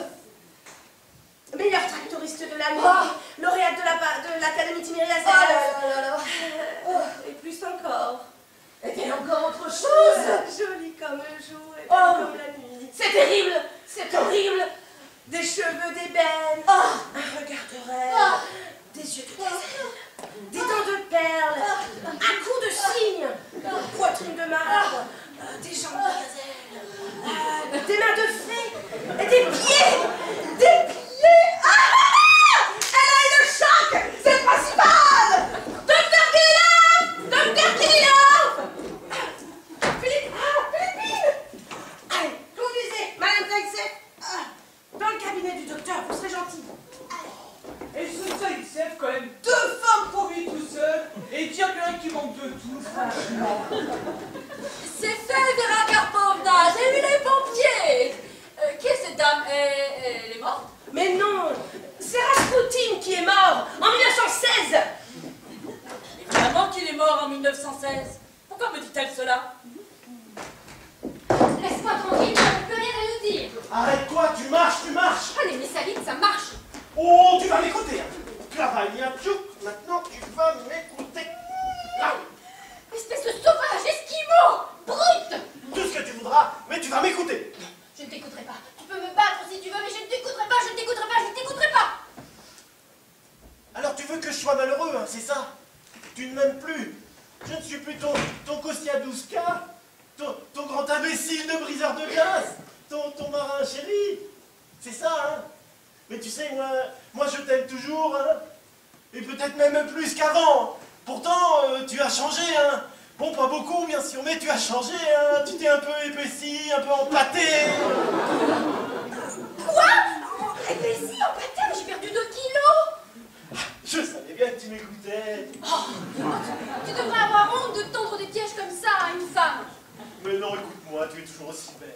Meilleure tractoriste de l'année. Oh. Lauréate de la- de l'Académie. Oh là là là Oh, et plus encore. Est-elle encore autre chose? Jolie comme le jour et Oh. comme la nuit. C'est terrible C'est horrible Des cheveux d'ébène. Oh. Un regard de rêve. Oh. Des yeux de gazelle. Des dents de perle. Un cou de cygne. Une poitrine de marbre. Des jambes de gazelle. Des mains de fée. Et des pieds. Des pieds. Ah ah, ah Elle a une chaque. C'est le principal. Docteur Kirillov Docteur Kirillov Philippe Ah Philippine Allez, conduisez Madame Zaitsev ah, dans le cabinet du docteur, vous serez gentil. Et ce Zaitsev, quand même, deux femmes pour lui tout seul. Et dire qu'il y en a qui manque de tout, franchement. C'est fait, Vera Karpovna J'ai vu les pompiers Euh, Qui est cette dame? Elle, elle est morte? Mais non C'est Rasputin qui est mort en 1916 Évidemment qu'il est mort en 1916. Pourquoi me dit-elle cela? Laisse-moi tranquille, tu n'as plus rien à nous dire. Arrête-toi, tu marches, tu marches. Oh, les messalites, ça marche. Oh, tu vas m'écouter Maintenant tu vas m'écouter Espèce de sauvage, esquimau Brute Tout ce que tu voudras, mais tu vas m'écouter Je ne t'écouterai pas. Tu peux me battre si tu veux, mais je ne t'écouterai pas, je ne t'écouterai pas, je ne t'écouterai pas c'est ça? Tu ne m'aimes plus. Je ne suis plus ton, ton Kostia 12K, ton, ton grand imbécile de briseur de glace, ton, ton marin chéri. C'est ça, hein Mais tu sais, moi, moi je t'aime toujours, hein Et peut-être même plus qu'avant. Pourtant, euh, tu as changé, hein Bon, pas beaucoup, bien sûr, mais tu as changé, hein Tu t'es un peu épaissi, un peu empâté. Quoi? Eh ben si, en pâté, j'ai perdu 2 kilos Je savais bien que tu m'écoutais. Tu devrais avoir honte de tendre des pièges comme ça à une femme. Mais non, écoute-moi, tu es toujours aussi belle.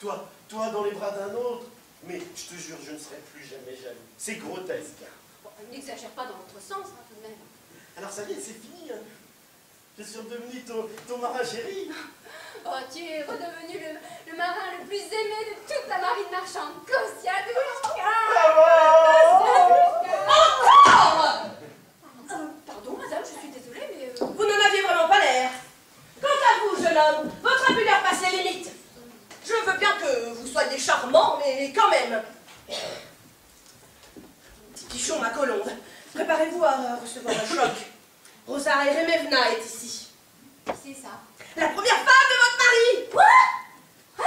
Toi, toi dans les bras d'un autre. Mais je te jure, je ne serai plus jamais jaloux. C'est grotesque. N'exagère pas dans votre sens, hein, tout de même. Alors ça y est, c'est fini. hein. Je suis redevenu ton, ton marin chéri. Oh, tu es redevenu le, le marin le plus aimé de toute la marine marchande. Kostia Encore Pardon, madame, je suis désolée, mais... euh, Vous n'en aviez vraiment pas l'air. Quant à vous, jeune homme, votre impudeur passe les limites. Je veux bien que vous soyez charmant, mais quand même. Pichon, ma colombe, préparez-vous à recevoir un choc. Rosa Eremevna est ici. C'est ça. La première femme de votre mari. Quoi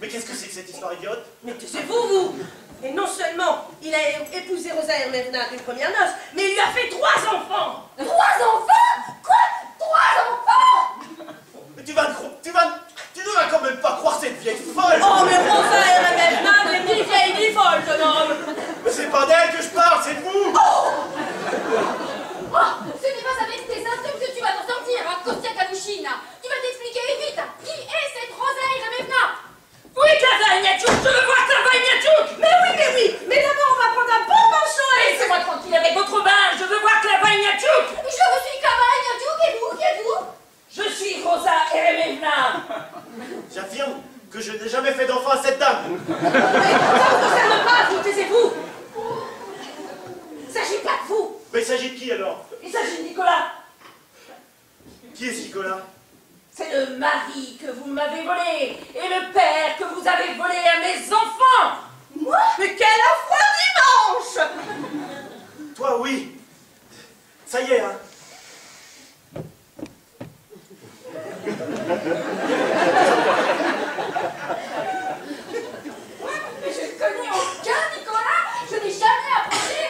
Mais qu'est-ce que c'est que cette histoire idiote? Mais taisez-vous, vous. Et non seulement il a épousé Rosa Eremevna d'une première noce, mais il lui a fait trois enfants. Trois enfants? Quoi? Trois enfants? Mais tu vas tu vas tu ne vas quand même pas croire cette vieille folle. Oh, mais Rosa ni jeune homme. Mais c'est pas d'elle que je parle, c'est de vous. Oh Ce n'est pas avec tes insultes que tu vas t'en sortir, hein, Kostia Kavushina Tu vas t'expliquer vite Qui est cette Rosaï Remevna Oui, Klavagnachouk, je veux voir Klavagnachouk Mais oui, mais oui. Mais d'abord, on va prendre un bon et... Laissez-moi tranquille avec votre bain, je veux voir Klavagnachouk Je suis Kavaï Nadjouk et vous, qui êtes-vous? Je suis Rosa Eremevna J'affirme que je n'ai jamais fait d'enfant à cette dame. Mais ça ne vous concerne pas, vous taisez-vous Il s'agit pas de vous. Mais il s'agit de qui alors Il s'agit de Nicolas. Qui est ce Nicolas C'est le mari que vous m'avez volé et le père que vous avez volé à mes enfants. Moi Mais quel affreux dimanche Toi, oui. Ça y est, hein Mais je ne connais aucun Nicolas Je n'ai jamais approché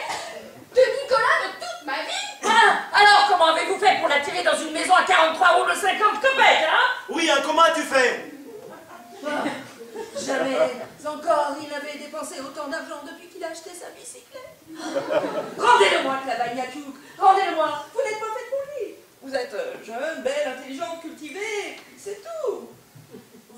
de Nicolas de toute ma vie Hein Alors comment avez-vous dans une maison à 43 roubles 50 copecs, hein? Oui, hein, comment as-tu fait Jamais encore il n'avait dépensé autant d'argent depuis qu'il a acheté sa bicyclette. Rendez-le-moi, Klavagnachouk Rendez-le-moi Vous n'êtes pas fait pour lui. Vous êtes euh, jeune, belle, intelligente, cultivée, c'est tout.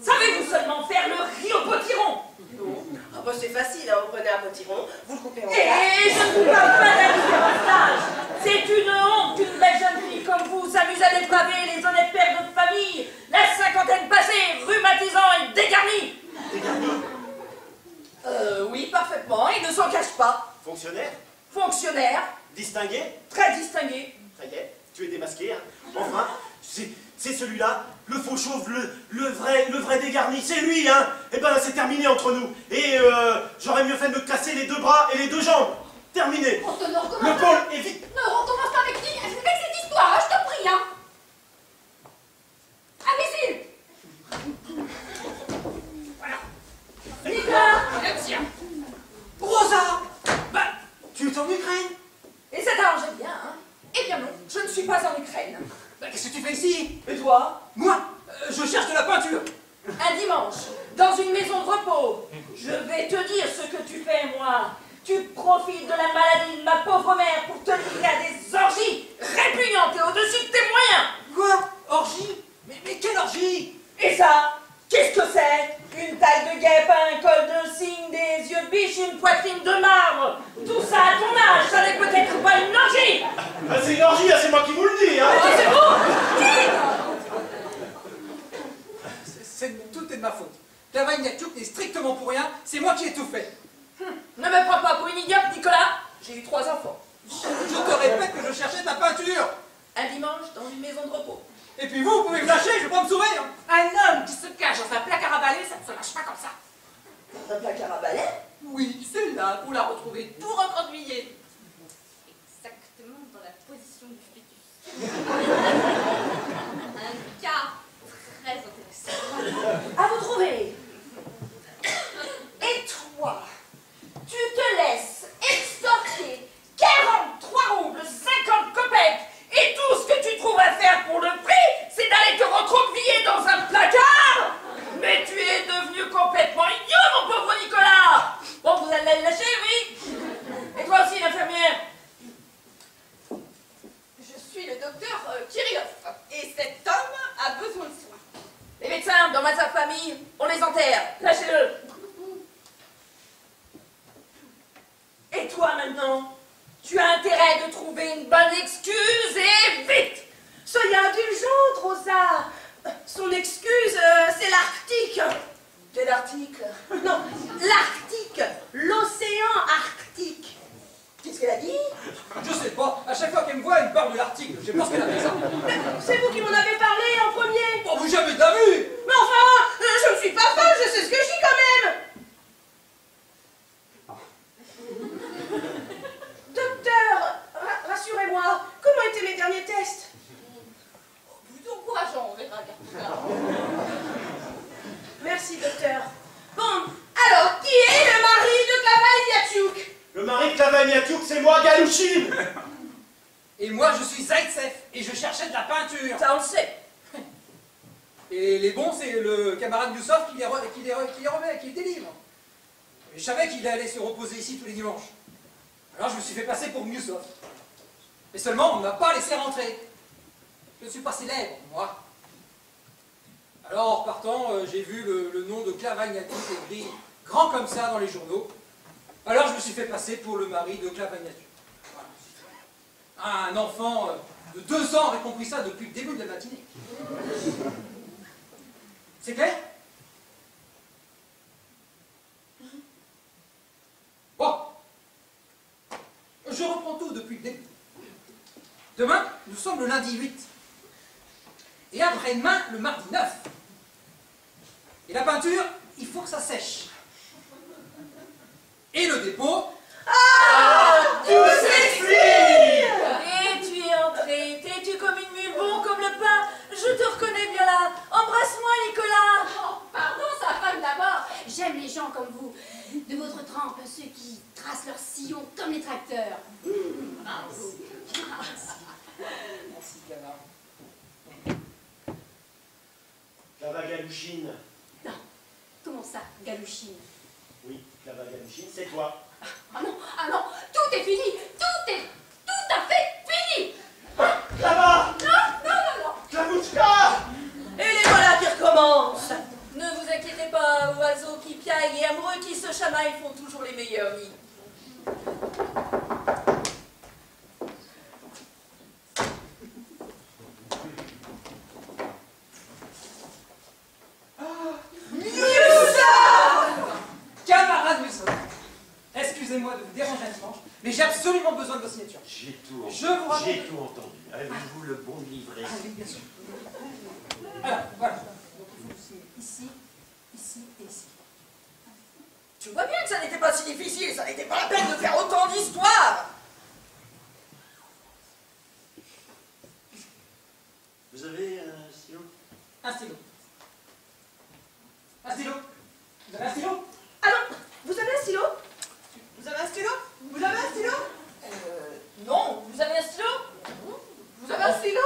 Savez-vous seulement faire le riz au potiron? Non. Ah bah c'est facile, hein, vous prenez un potiron, vous le coupez en Et quatre. je ne parle pas d'administrage C'est une honte qu'une belle jeune fille comme vous s'amuse à dépraver les honnêtes pères de famille, la cinquantaine passée, rhumatisant et dégarni Euh, oui, parfaitement, il ne s'en cache pas. Fonctionnaire. Fonctionnaire, Distingué. Très distingué. Ça y est, tu es démasqué, hein. Enfin, c'est c'est celui-là, le faux chauve, le, le vrai, le vrai dégarni, c'est lui, hein Eh ben, c'est terminé entre nous. Et euh, j'aurais mieux fait de me casser les deux bras et les deux jambes. Terminé. On te ne Le recommence pôle pas est vite. Ne recommence pas avec, qui- avec cette histoire, hein, je te prie, hein Imbécile Nicolas Rosa Bah, tu es en Ukraine? Et ça t'arrangeait bien, hein Eh bien non. Je ne suis pas en Ukraine. Bah, qu'est-ce que tu fais ici? Et toi? Moi, euh, je cherche de la peinture. Un dimanche, dans une maison de repos, je vais te dire ce que tu fais, moi. Tu profites de la maladie de ma pauvre mère pour te livrer à des orgies répugnantes et au-dessus de tes moyens. Quoi? Orgie? Mais, mais quelle orgie? Et ça, qu'est-ce que c'est? Une taille de guêpe, un col de cygne, des yeux de biche, une poitrine de marbre. Tout ça à ton âge, ça n'est peut-être pas une orgie. Ah, c'est une orgie, hein, c'est moi qui vous le dis, hein C'est- c'est- Tout est de ma faute. Klavagnachouk n'est strictement pour rien, c'est moi qui ai tout fait. Ne me prends pas pour une idiote, Nicolas. J'ai eu trois enfants. Je te répète que je cherchais de la peinture Un dimanche, dans une maison de repos. Et puis vous, vous pouvez me lâcher, le lundi 8. Et après-demain, le mardi 9. ici et ici. Tu vois bien que ça n'était pas si difficile, ça n'était pas la peine de faire autant d'histoires. Vous avez euh, un stylo? Un stylo. Un stylo. Vous avez un stylo? Allô? Vous avez un stylo? Vous avez un stylo? Vous avez un stylo? Euh, Non, vous avez un stylo? Vous avez un stylo?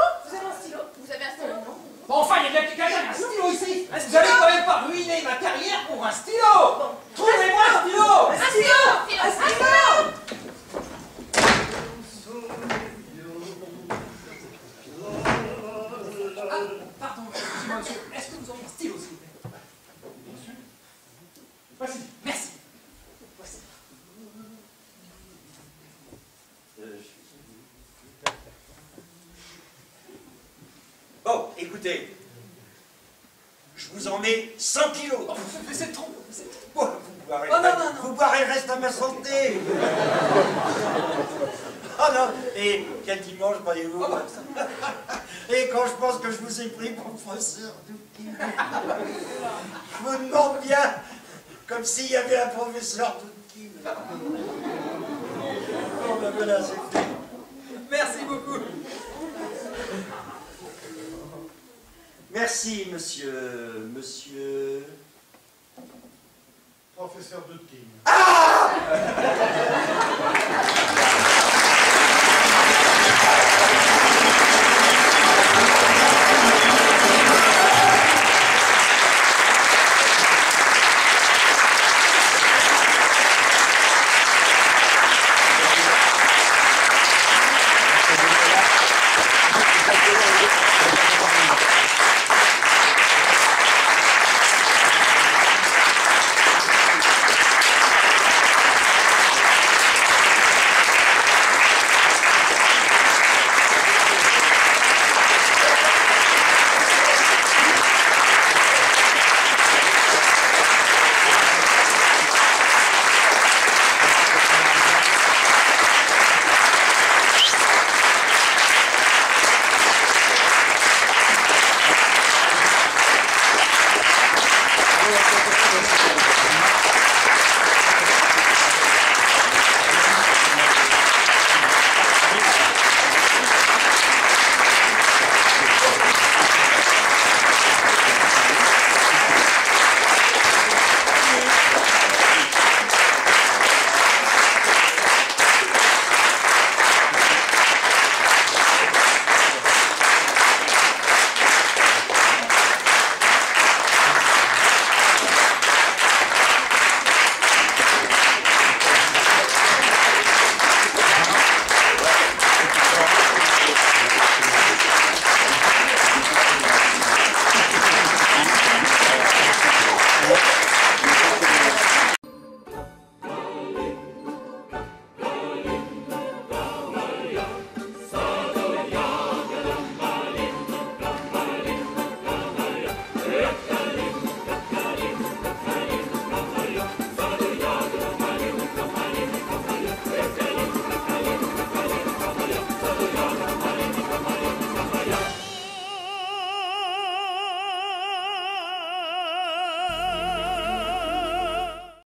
Enfin, il y a bien quelqu'un qui a un stylo ici. Vous allez quand même pas ruiner ma carrière pour un stylo Trouvez-moi un stylo Un stylo Un stylo. je vous en mets 100 kilos. Trop, vous boirez reste à ma santé. Oh, et quel dimanche, croyez-vous Et quand je pense que je vous ai pris pour professeur Doutil, je vous demande bien, comme s'il y avait un professeur Doutil. Oh, bon. Merci beaucoup. Merci, monsieur. Monsieur. Professeur de. Ah